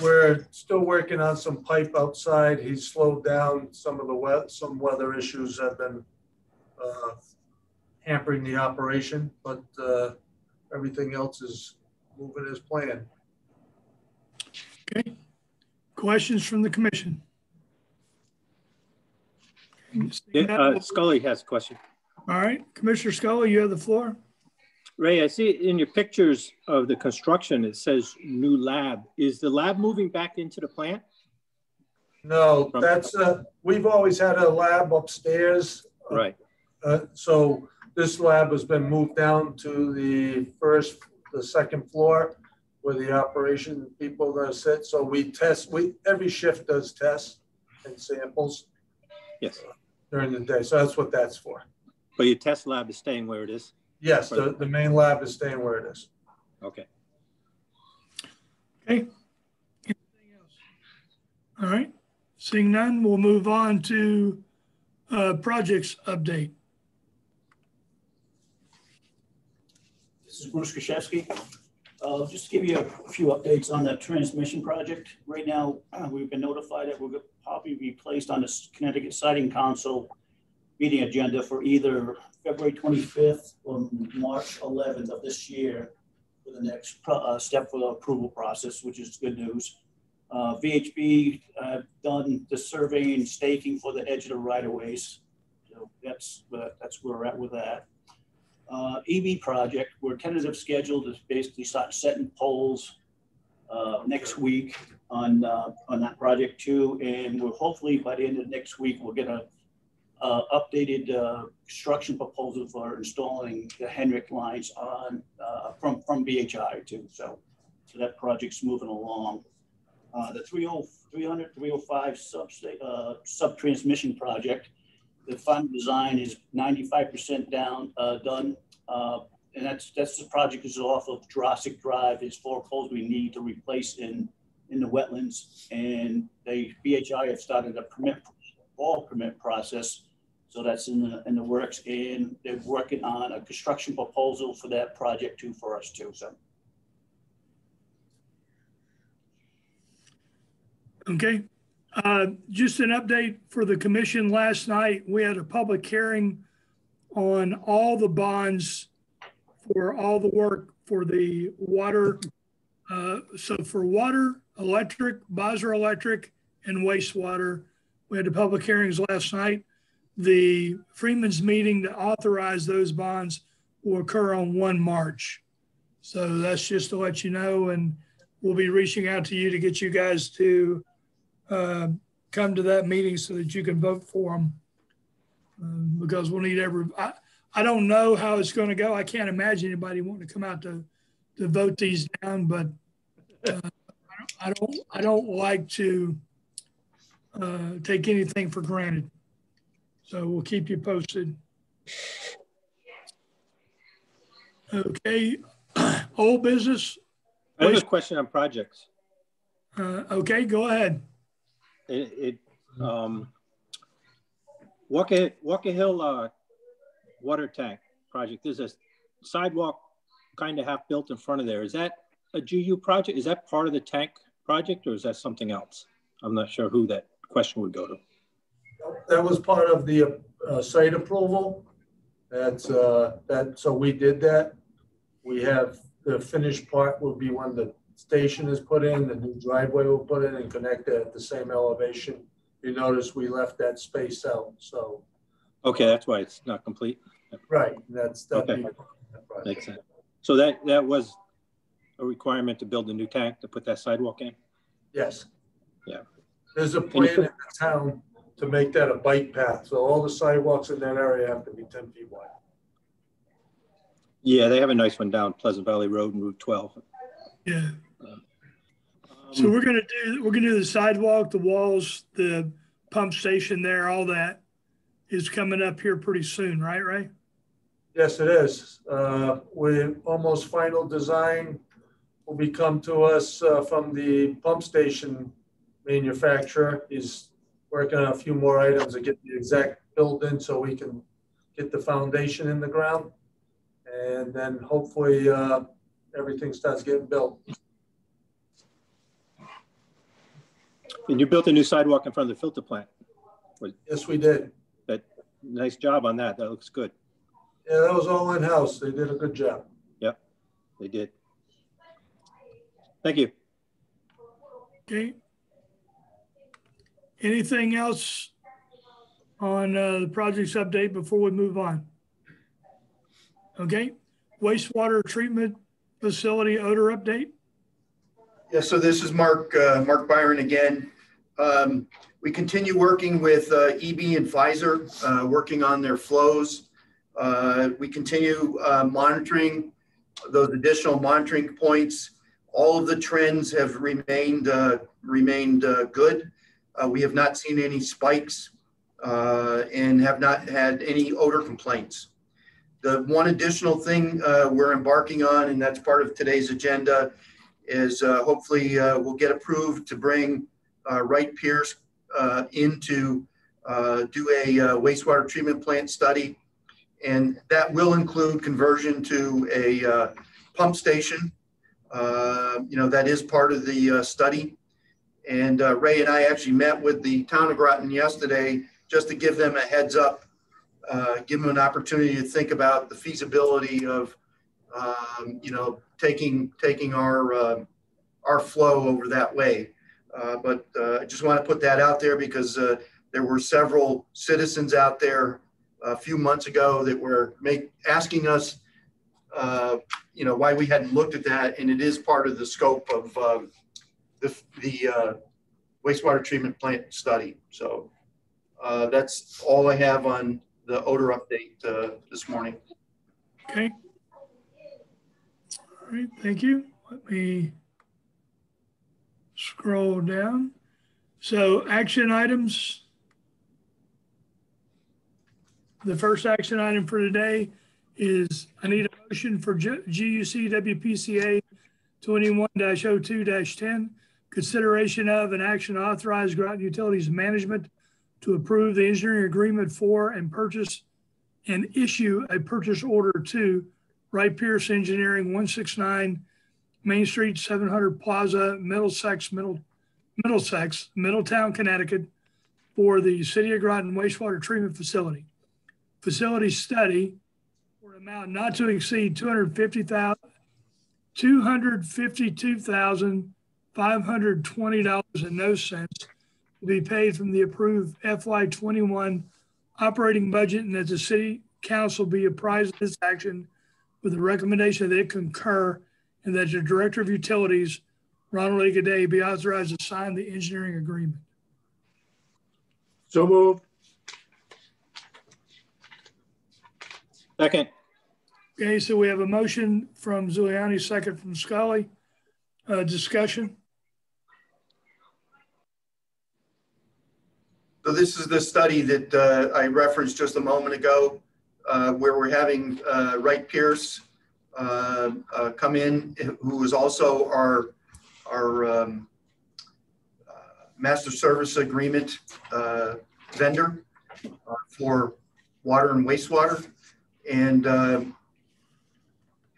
Speaker 12: We're still working on some pipe outside. He's slowed down some of the wet, some weather issues have been uh, hampering the operation, but uh, everything else is moving as planned.
Speaker 1: Okay, questions from the commission?
Speaker 3: Yeah, uh, Scully has a question.
Speaker 1: All right, Commissioner Scully, you have the floor.
Speaker 3: Ray, I see in your pictures of the construction, it says new lab. Is the lab moving back into the plant?
Speaker 12: No, that's, uh, we've always had a lab upstairs.
Speaker 3: Right.
Speaker 12: Uh, so this lab has been moved down to the first, the second floor. where the operation people are gonna sit. So we test, we, every shift does tests and samples
Speaker 3: Yes,
Speaker 12: during the day. So that's what that's for.
Speaker 3: but your test lab is staying where it is?
Speaker 12: Yes, the, the main lab is staying where it is.
Speaker 3: Okay.
Speaker 1: Okay. Anything else? All right. Seeing none, we'll move on to uh, projects update.
Speaker 13: This is Bruce Krzyzewski. Uh, just to give you a few updates on the transmission project. Right now, uh, we've been notified that we'll probably be placed on the Connecticut Siting Council meeting agenda for either February 25th or March 11th of this year for the next pro- uh, step for the approval process, which is good news. Uh, VHB uh, done the surveying and staking for the edge of the right of ways. So that's, uh, that's where we're at with that uh, EV project, we're tentative scheduled to basically start setting poles uh, next week on, on that project too. And we're hopefully by the end of next week, we'll get a, uh, updated, uh, construction proposal for installing the Hendrix lines on, uh, from, from BHI too. So, so that project's moving along. Uh, the 30, 300, 305 sub, uh, sub transmission project, the final design is 95% down, uh, done. And that's, that's the project is off of Jurassic Drive. There's four poles we need to replace in, in the wetlands. And they, BHI have started a permit, all permit process. So that's in the, in the works and they're working on a construction proposal for that project too for us too. So
Speaker 1: Okay. Uh, Just an update for the commission last night. We had a public hearing on all the bonds for all the work for the water. uh, So for water, electric, Bozrah Electric, and wastewater, we had the public hearings last night. The Freemen's meeting to authorize those bonds will occur on 1 March. So that's just to let you know, and we'll be reaching out to you to get you guys to uh, come to that meeting so that you can vote for them. Um, because we'll need every, I, I don't know how it's going to go. I can't imagine anybody wanting to come out to, to vote these down, but uh, I don't, I don't like to uh, take anything for granted. So we'll keep you posted. Okay, old business.
Speaker 3: I have a question on projects.
Speaker 1: Uh, okay, go ahead.
Speaker 3: It, it um, Walker, Walker Hill uh, water tank project, there's a sidewalk kind of half built in front of there. Is that a GU project? Is that part of the tank project or is that something else? I'm not sure who that question would go to.
Speaker 12: That was part of the uh, site approval. That's, uh, that, so we did that. We have, the finished part will be when the station is put in, the new driveway will put in and connect it at the same elevation. You notice we left that space out, so,
Speaker 3: Okay, that's why it's not complete.
Speaker 12: right, that's, that'd
Speaker 3: Okay.
Speaker 12: be part of that.
Speaker 3: Makes sense. So that, that was a requirement to build a new tank to put that sidewalk in?
Speaker 12: Yes.
Speaker 3: Yeah.
Speaker 12: There's a plan in the town to make that a bike path, so all the sidewalks in that area have to be ten feet wide.
Speaker 3: Yeah, they have a nice one down Pleasant Valley Road and Route 12.
Speaker 1: Yeah. So we're gonna do, we're gonna do the sidewalk, the walls, the pump station there, all that is coming up here pretty soon, right, Ray?
Speaker 12: Yes, it is. Uh, we almost final design will be come to us uh, from the pump station manufacturer. He's working on a few more items to get the exact build in so we can get the foundation in the ground. And then hopefully, uh, everything starts getting built.
Speaker 3: And you built a new sidewalk in front of the filter plant.
Speaker 12: Yes, we did.
Speaker 3: That, nice job on that. That looks good.
Speaker 12: Yeah, that was all in-house. They did a good job.
Speaker 3: Yep, they did. Thank you.
Speaker 1: Okay. Anything else on uh, the project's update before we move on? Okay, wastewater treatment facility odor update?
Speaker 9: Yeah, so this is Mark, uh, Mark Byron again. Um, we continue working with uh, EB and Pfizer, uh, working on their flows. Uh, we continue uh, monitoring those additional monitoring points. all of the trends have remained uh, remained good. Uh, we have not seen any spikes uh, and have not had any odor complaints. The one additional thing uh, we're embarking on, and that's part of today's agenda, is uh, hopefully we'll get approved to bring Wright Pierce into do a wastewater treatment plant study. And that will include conversion to a pump station uh, you know, that is part of the uh, study. And uh, Ray and I actually met with the town of Groton yesterday just to give them a heads up, uh, give them an opportunity to think about the feasibility of, um, you know, taking taking our uh, our flow over that way. but I just want to put that out there because there were several citizens out there a few months ago that were make, asking us uh, you know, why we hadn't looked at that. And it is part of the scope of the, the uh, wastewater treatment plant study. So uh, that's all I have on the odor update uh, this morning.
Speaker 1: Okay. All right, thank you. Let me scroll down. So action items. The first action item for today is I need a motion for GUC WPCA 21-02-10, consideration of an action authorized Groton Utilities Management to approve the engineering agreement for and purchase and issue a purchase order to Wright Pierce Engineering 169 Main Street 700 Plaza, Middlesex, Middle, Middlesex, Middletown, Connecticut, for the City of Groton wastewater treatment facility. Facility study amount not to exceed two hundred fifty thousand, two hundred fifty-two thousand, five hundred twenty dollars and no cents to be paid from the approved FY twenty-one operating budget and that the city council be apprised of this action with the recommendation that it concur and that the director of utilities, Ronald A. Gaudet, be authorized to sign the engineering agreement.
Speaker 4: So moved.
Speaker 3: Second.
Speaker 1: Okay, so we have a motion from Zuliani, second from Scully. Uh, discussion.
Speaker 9: So this is the study that uh, I referenced just a moment ago, uh, where we're having uh, Wright Pierce uh, uh, come in, who is also our our um, master service agreement vendor for water and wastewater, and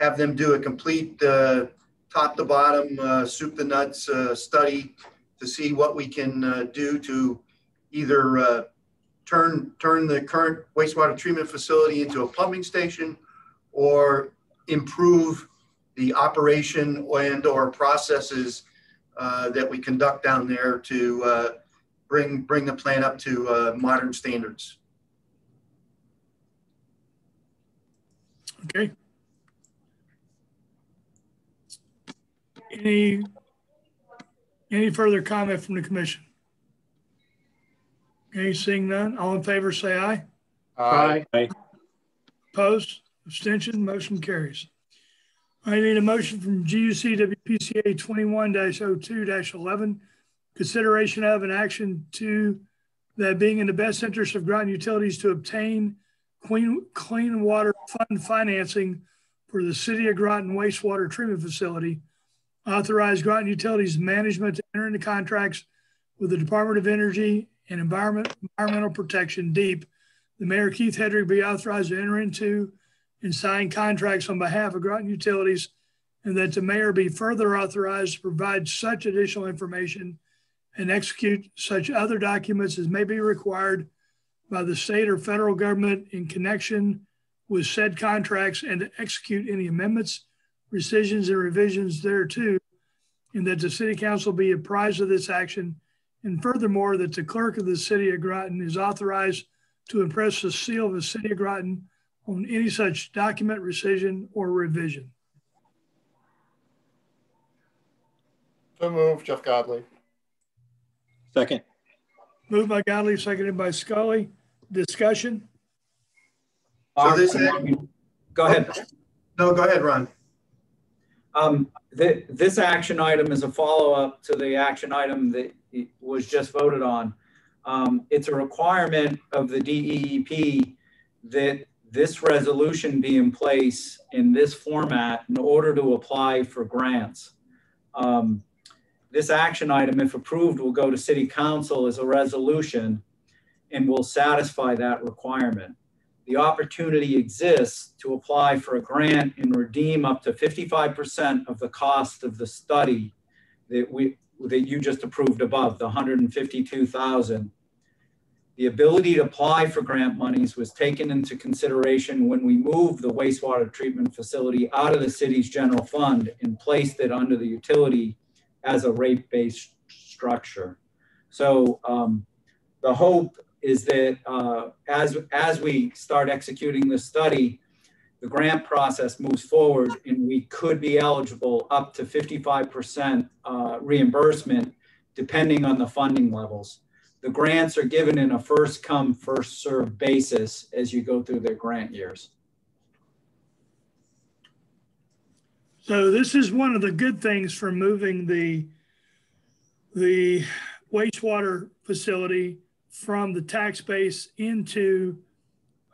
Speaker 9: have them do a complete uh, top to bottom, uh, soup the nuts uh, study to see what we can uh, do to either uh, turn turn the current wastewater treatment facility into a pumping station or improve the operation and or processes uh, that we conduct down there to bring bring the plant up to modern standards.
Speaker 1: Okay. Any, any further comment from the commission? Okay, seeing none, all in favor say aye.
Speaker 4: Aye.
Speaker 3: Aye.
Speaker 1: Opposed, abstention, motion carries. I need a motion from GUC WPCA 21-02-11, consideration of an action to that being in the best interest of Groton Utilities to obtain clean, clean water fund financing for the City of Groton wastewater treatment facility Authorize Groton Utilities Management to enter into contracts with the Department of Energy and Environment, Environmental Protection, DEEP. The Mayor Keith Hedrick be authorized to enter into and sign contracts on behalf of Groton Utilities, and that the mayor be further authorized to provide such additional information and execute such other documents as may be required by the state or federal government in connection with said contracts and to execute any amendments rescissions and revisions thereto, and that the city council be apprised of this action. And furthermore, that the clerk of the city of Groton is authorized to impress the seal of the city of Groton on any such document, rescission, or revision.
Speaker 2: So move, Jeff Godley.
Speaker 3: Second.
Speaker 1: Moved by Godley, seconded by Scully. Discussion.
Speaker 9: So this,
Speaker 10: Go ahead.
Speaker 9: no, go ahead, Ron.
Speaker 10: Um, th- this action item is a follow-up to the action item that was just voted on. Um, it's a requirement of the DEEP that this resolution be in place in this format in order to apply for grants. Um, this action item, if approved, will go to City Council as a resolution and will satisfy that requirement. The opportunity exists to apply for a grant and redeem up to 55% of the cost of the study that we that you just approved above, the 152,000. The ability to apply for grant monies was taken into consideration when we moved the wastewater treatment facility out of the city's general fund and placed it under the utility as a rate-based structure. So um, the hope is that uh, as, as we start executing the study, the grant process moves forward and we could be eligible up to 55% uh, reimbursement depending on the funding levels. The grants are given in a first come, first served basis as you go through their grant years.
Speaker 1: So this is one of the good things for moving the the wastewater facility from the tax base into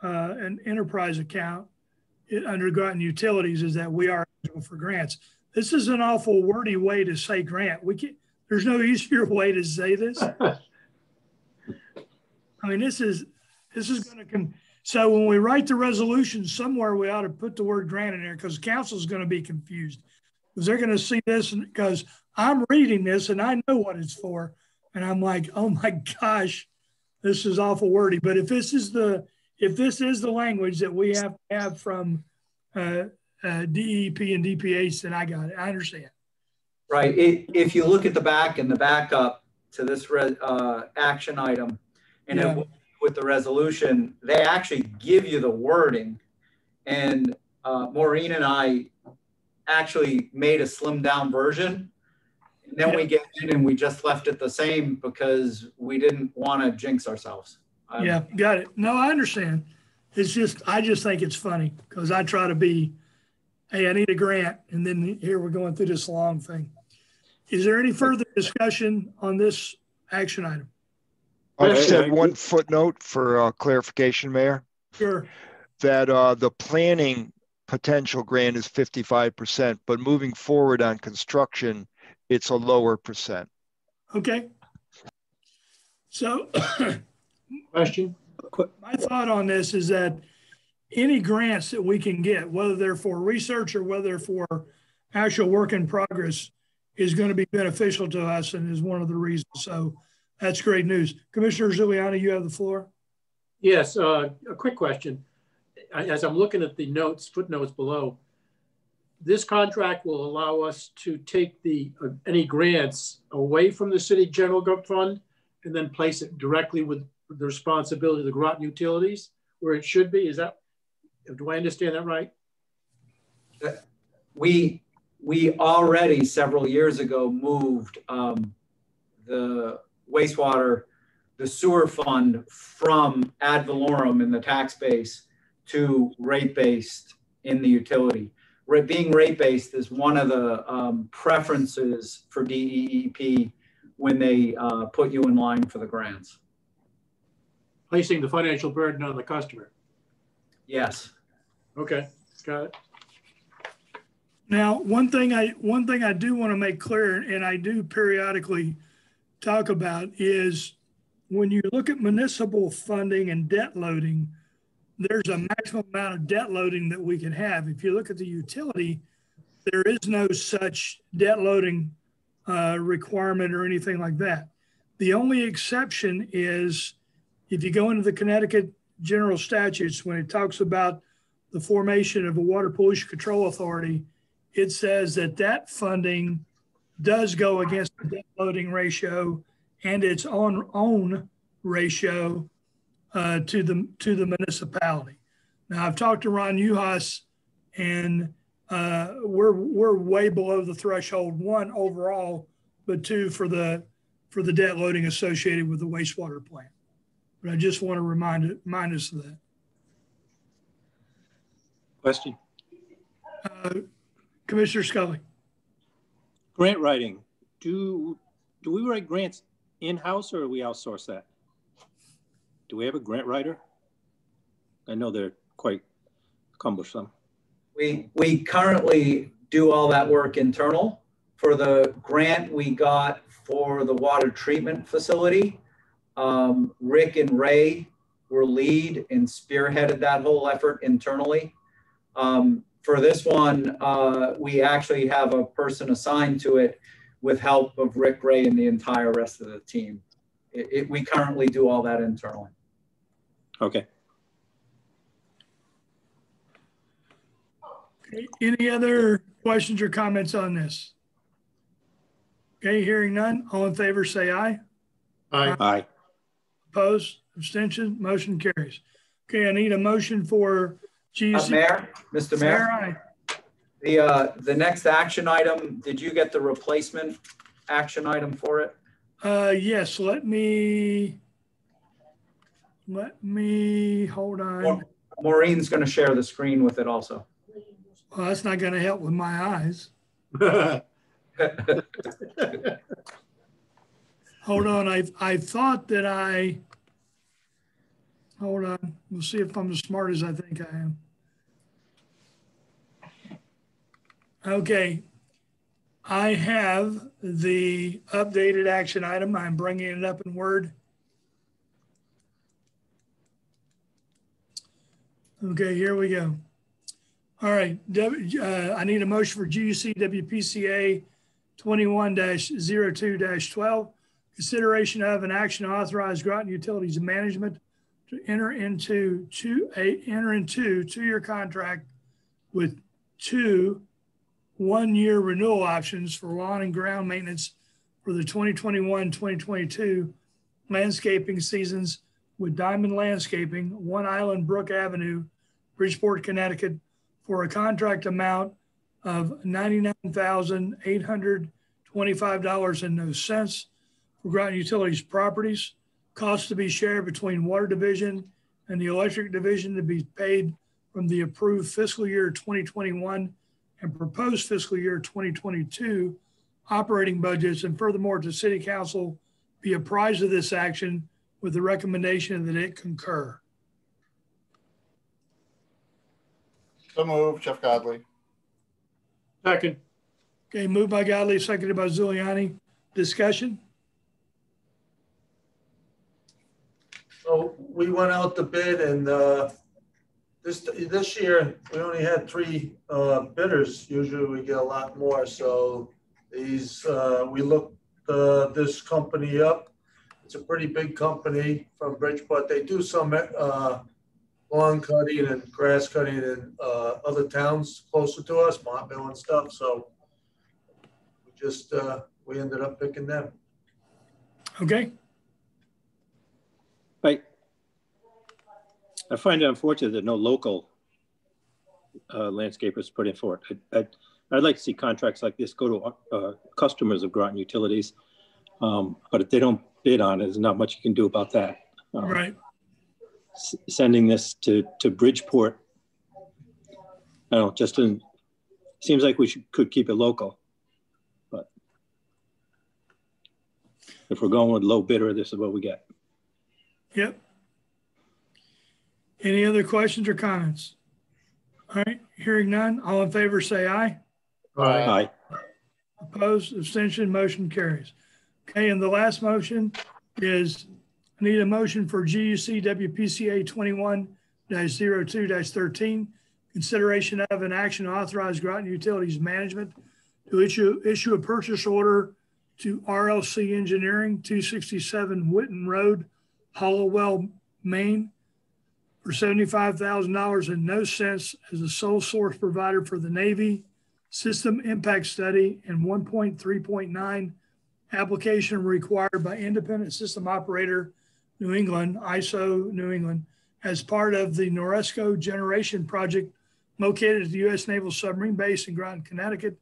Speaker 1: uh, an enterprise account under Groton Utilities is that we are eligible for grants. This is an awful wordy way to say grant. We can there's no easier way to say this. I mean, this is this is going to come so when we write the resolution somewhere, we ought to put the word grant in there because council is going to be confused because they're going to see this and because I'm reading this and I know what it's for, and I'm like, oh my gosh, this is awful wordy. But if this is the if this is the language that we have to have from uh, uh, DEP and DPH, then I got it. I understand.
Speaker 10: Right. It, if you look at the back and the backup to this re, uh, action item, and yeah. it, with the resolution, they actually give you the wording. And uh, Maureen and I actually made a slimmed down version. And then yeah. we get in and we just left it the same because we didn't want to jinx ourselves.
Speaker 1: Um, yeah, got it. No, I understand. It's just, I just think it's funny because I try to be, hey, I need a grant. And then here we're going through this long thing. Is there any further discussion on this action item?
Speaker 8: I just had one footnote for uh, clarification, Mayor.
Speaker 1: Sure.
Speaker 8: That uh, the planning potential grant is 55%, but moving forward on construction, it's a lower percent.
Speaker 1: Okay. So
Speaker 4: Question?
Speaker 1: My thought on this is that any grants that we can get, whether they're for research or whether for actual work in progress, is going to be beneficial to us and is one of the reasons. So that's great news. Commissioner Zuliani, you have the floor.
Speaker 4: Yes, uh, a quick question. As I'm looking at the notes, footnotes below, this contract will allow us to take the uh, any grants away from the city general fund and then place it directly with the responsibility of the Groton utilities where it should be. Is that, do I understand that right?
Speaker 10: We, we already several years ago moved um, the wastewater, the sewer fund from ad valorem in the tax base to rate based in the utility. Being rate based is one of the um, preferences for DEEP when they uh, put you in line for the grants
Speaker 4: placing the financial burden on the customer.
Speaker 10: Yes.
Speaker 4: Okay, got it.
Speaker 1: Now, one thing I one thing I do want to make clear, and I do periodically talk about, is when you look at municipal funding and debt loading, there's a maximum amount of debt loading that we can have. If you look at the utility, there is no such debt loading uh, requirement or anything like that. The only exception is if you go into the Connecticut general statutes, when it talks about the formation of a water pollution control authority, it says that that funding does go against the debt loading ratio and its own own ratio uh, to the to the municipality. Now I've talked to Ron Uhas, and uh, we're we're way below the threshold one overall, but two for the for the debt loading associated with the wastewater plant. But I just want to remind, remind us of that.
Speaker 3: Question?
Speaker 1: Uh, Commissioner Scully.
Speaker 3: Grant writing. Do do we write grants in-house or do we outsource that? Do we have a grant writer? I know they're quite cumbersome.
Speaker 10: We we currently do all that work internal. For the grant we got for the water treatment facility, um, Rick and Ray were lead and spearheaded that whole effort internally. Um, for this one, uh, we actually have a person assigned to it with help of Rick Ray and the entire rest of the team. It, it, we currently do all that internally.
Speaker 3: Okay.
Speaker 1: Okay, Any other questions or comments on this? Okay, hearing none. All in favor, say aye.
Speaker 4: Aye.
Speaker 3: Aye.
Speaker 1: Opposed, abstention, motion carries. Okay, I need a motion for
Speaker 10: Uh, Mayor, Mr. Mayor,
Speaker 1: Mayor,
Speaker 10: the uh, the next action item. Did you get the replacement action item for it?
Speaker 1: Uh, yes, let me, let me, hold on.
Speaker 10: Maureen's going to share the screen with it also.
Speaker 1: Well, that's not gonna help with my eyes. Hold on, I, I thought that I, hold on, we'll see if I'm as smart as I think I am. Okay. I have the updated action item. I'm bringing it up in Word. Okay, here we go. All right, W- uh, I need a motion for GUC WPCA twenty-one 2 twelve. Consideration of an action to authorize Groton Utilities Management to enter into two, a, enter into two-year contract with two one-year renewal options for lawn and ground maintenance for the 2021-2022 landscaping seasons with Diamond Landscaping, One Island Brook Avenue, Bridgeport, Connecticut, for a contract amount of $99,825 and no cents for Groton Utilities properties. Costs to be shared between Water Division and the Electric Division to be paid from the approved fiscal year 2021 and proposed fiscal year 2022 operating budgets. And furthermore, to City Council be apprised of this action with the recommendation that it concur.
Speaker 2: So moved, Jeff Godley.
Speaker 4: Second.
Speaker 1: Okay, moved by Godley, seconded by Zuliani. Discussion?
Speaker 12: So we went out to bid and, uh, this, this year, we only had three, uh, bidders. Usually we get a lot more, so these, uh, we looked, uh, this company up. It's a pretty big company from Bridgeport. They do some, uh, lawn cutting and grass cutting in, uh, other towns closer to us, Montville and stuff, so we just, we ended up picking them.
Speaker 1: Okay,
Speaker 3: I, I find it unfortunate that no local uh, landscapers put in for it. I- I'd, I'd like to see contracts like this go to uh, customers of Groton Utilities. Um, But if they don't bid on it, there's not much you can do about that. Um,
Speaker 1: right.
Speaker 3: Sending this to, to Bridgeport, I don't know, just in, seems like we should, could keep it local. But if we're going with low bidder, this is what we get.
Speaker 1: Yep. Any other questions or comments? All right, hearing none, all in favor say aye.
Speaker 3: Aye.
Speaker 1: Opposed, abstention, motion carries. Okay, and the last motion is, I need a motion for GUC WPCA twenty-one 2 thirteen. Consideration of an action to authorize Groton Utilities Management to issue, issue a purchase order to RLC Engineering, two sixty-seven Whitten Road, Hallowell, Maine, for seventy-five thousand dollars and no cents as a sole source provider for the Navy System Impact Study and one point three point nine application required by Independent System Operator New England, ISO New England, as part of the Noresco Generation Project located at the U.S. Naval Submarine Base in Groton, Connecticut,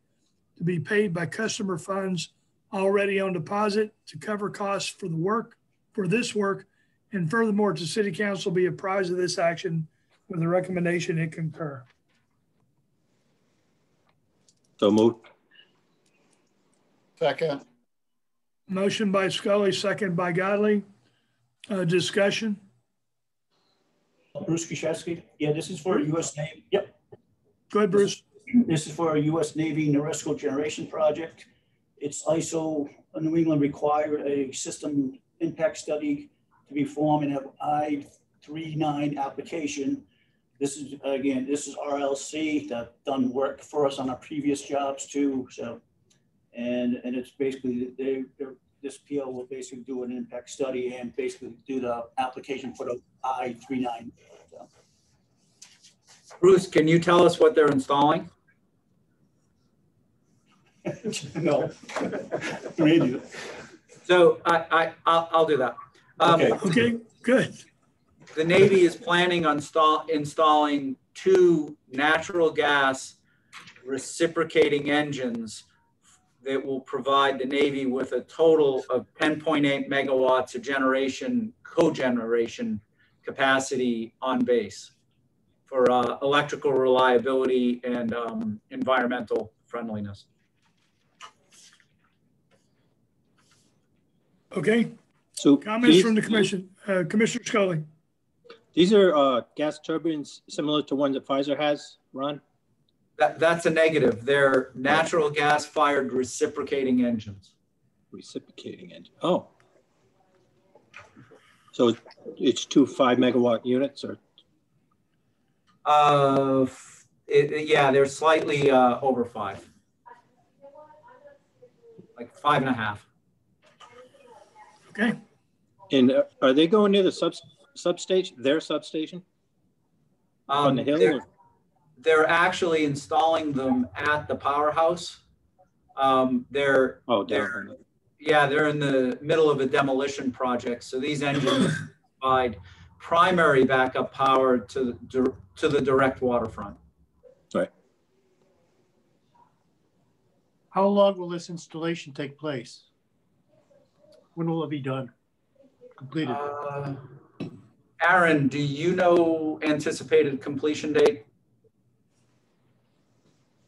Speaker 1: to be paid by customer funds already on deposit to cover costs for the work, for this work, and furthermore, to City Council be apprised of this action with a recommendation it concur.
Speaker 3: So moved.
Speaker 2: Second.
Speaker 1: Motion by Scully, second by Godley. Uh, discussion?
Speaker 13: Bruce Kashewski. Yeah, this is for US Navy. Yep.
Speaker 1: Go ahead, Bruce.
Speaker 13: This is for a US Navy Noresco generation project. It's ISO New England required a system impact study to be formed and have I-39 application. This is, again, this is RLC that done work for us on our previous jobs too. So, and, and it's basically, they, they're, this PO will basically do an impact study and basically do the application for the I-39. So,
Speaker 10: Bruce, can you tell us what they're installing?
Speaker 13: No.
Speaker 10: So I, I, I'll, I'll do that. Um,
Speaker 13: Okay.
Speaker 1: Okay, good.
Speaker 10: The Navy is planning on install, installing two natural gas reciprocating engines that will provide the Navy with a total of 10.8 megawatts of generation, cogeneration capacity on base for uh, electrical reliability and um, environmental friendliness.
Speaker 1: Okay,
Speaker 3: So
Speaker 1: comments
Speaker 3: these-
Speaker 1: from the commission. Uh, Commissioner Scully.
Speaker 3: These are uh, gas turbines similar to ones that Pfizer has, Ron?
Speaker 10: That, that's a negative. They're natural gas fired reciprocating engines.
Speaker 3: Reciprocating engine. Oh. So it's two five megawatt units or,
Speaker 10: Uh, it, it- yeah, they're slightly uh, over five. Like five and a half.
Speaker 1: Okay,
Speaker 3: and uh, are they going near the sub substation, their substation on
Speaker 10: Um,
Speaker 3: the hill?
Speaker 10: they're, they're actually installing them at the powerhouse. Um, they're,
Speaker 3: Oh,
Speaker 10: they're, yeah, they're in the middle of a demolition project. So these engines provide primary backup power to, the to the direct waterfront.
Speaker 3: Right.
Speaker 4: How long will this installation take place? When will it be done? Completed?
Speaker 10: Uh, Aaron, do you know anticipated completion date?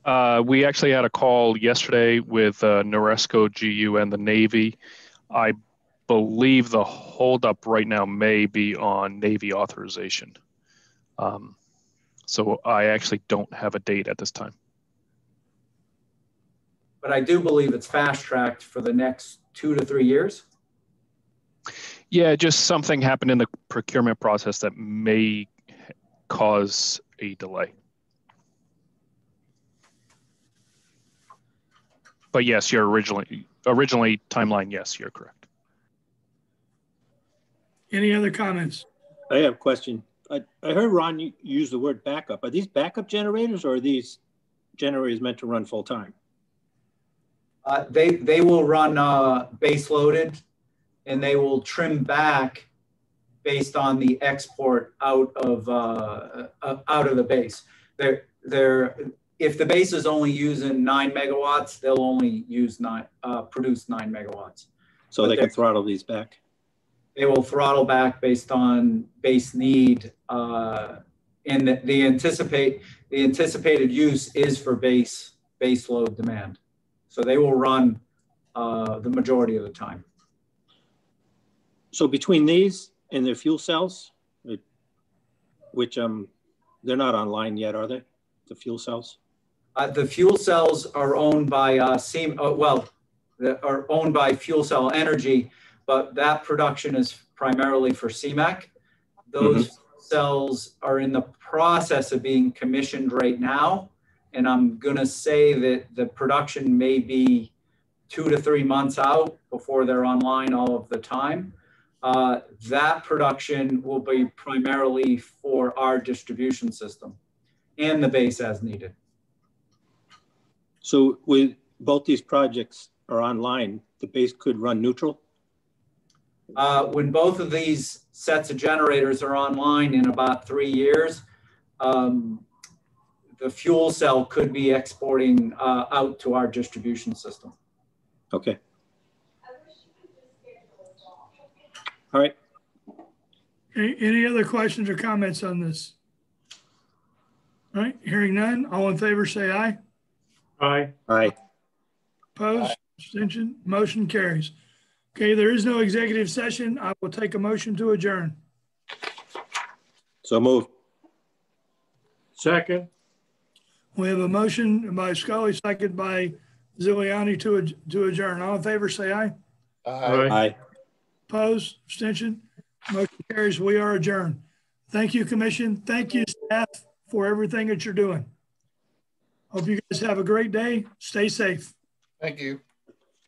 Speaker 14: Uh, we actually had a call yesterday with uh, Noresco GU and the Navy. I believe the holdup right now may be on Navy authorization. Um, so I actually don't have a date at this time.
Speaker 10: But I do believe it's fast tracked for the next two to three years.
Speaker 14: Yeah, just something happened in the procurement process that may cause a delay. But yes, you're originally originally timeline. Yes, you're correct.
Speaker 1: any other comments?
Speaker 3: I have a question. I, I heard Ron use the word backup. Are these backup generators or are these generators meant to run full time?
Speaker 10: Uh, they, they will run uh, base loaded and they will trim back based on the export out of, uh, uh, out of the base. They're, they're, if the base is only using nine megawatts, they'll only use nine, uh, produce nine megawatts.
Speaker 3: So
Speaker 10: But
Speaker 3: they can throttle these back?
Speaker 10: they will throttle back based on base need. Uh, and the, the anticipate the anticipated use is for base base load demand. So they will run uh, the majority of the time.
Speaker 3: So between these and their fuel cells, it- which um, they're not online yet, are they? The fuel cells?
Speaker 10: Uh, the fuel cells are owned by uh, Seam, uh, well, are owned by Fuel Cell Energy, but that production is primarily for CMEEC. Those cells are in the process of being commissioned right now. And I'm gonna say that the production may be two to three months out before they're online all of the time. Uh, that production will be primarily for our distribution system and the base as needed.
Speaker 3: So with both these projects are online, the base could run neutral?
Speaker 10: Uh, when both of these sets of generators are online in about three years, um, the fuel cell could be exporting uh, out to our distribution system.
Speaker 3: Okay. All right.
Speaker 1: Any, any other questions or comments on this? All right, hearing none, all in favor say aye.
Speaker 4: Aye.
Speaker 3: Aye.
Speaker 1: Opposed? Abstention, motion carries. Okay, there is no executive session. I will take a motion to adjourn.
Speaker 3: So moved.
Speaker 4: Second,
Speaker 1: We have a motion by Scully, second by Zuliani to, ad- to adjourn. All in favor, say aye.
Speaker 2: Aye.
Speaker 3: Aye.
Speaker 1: Opposed, abstention, motion carries. We are adjourned. Thank you, commission. Thank you, staff, for everything that you're doing. Hope you guys have a great day. Stay safe.
Speaker 2: Thank you.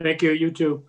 Speaker 4: thank you, you too.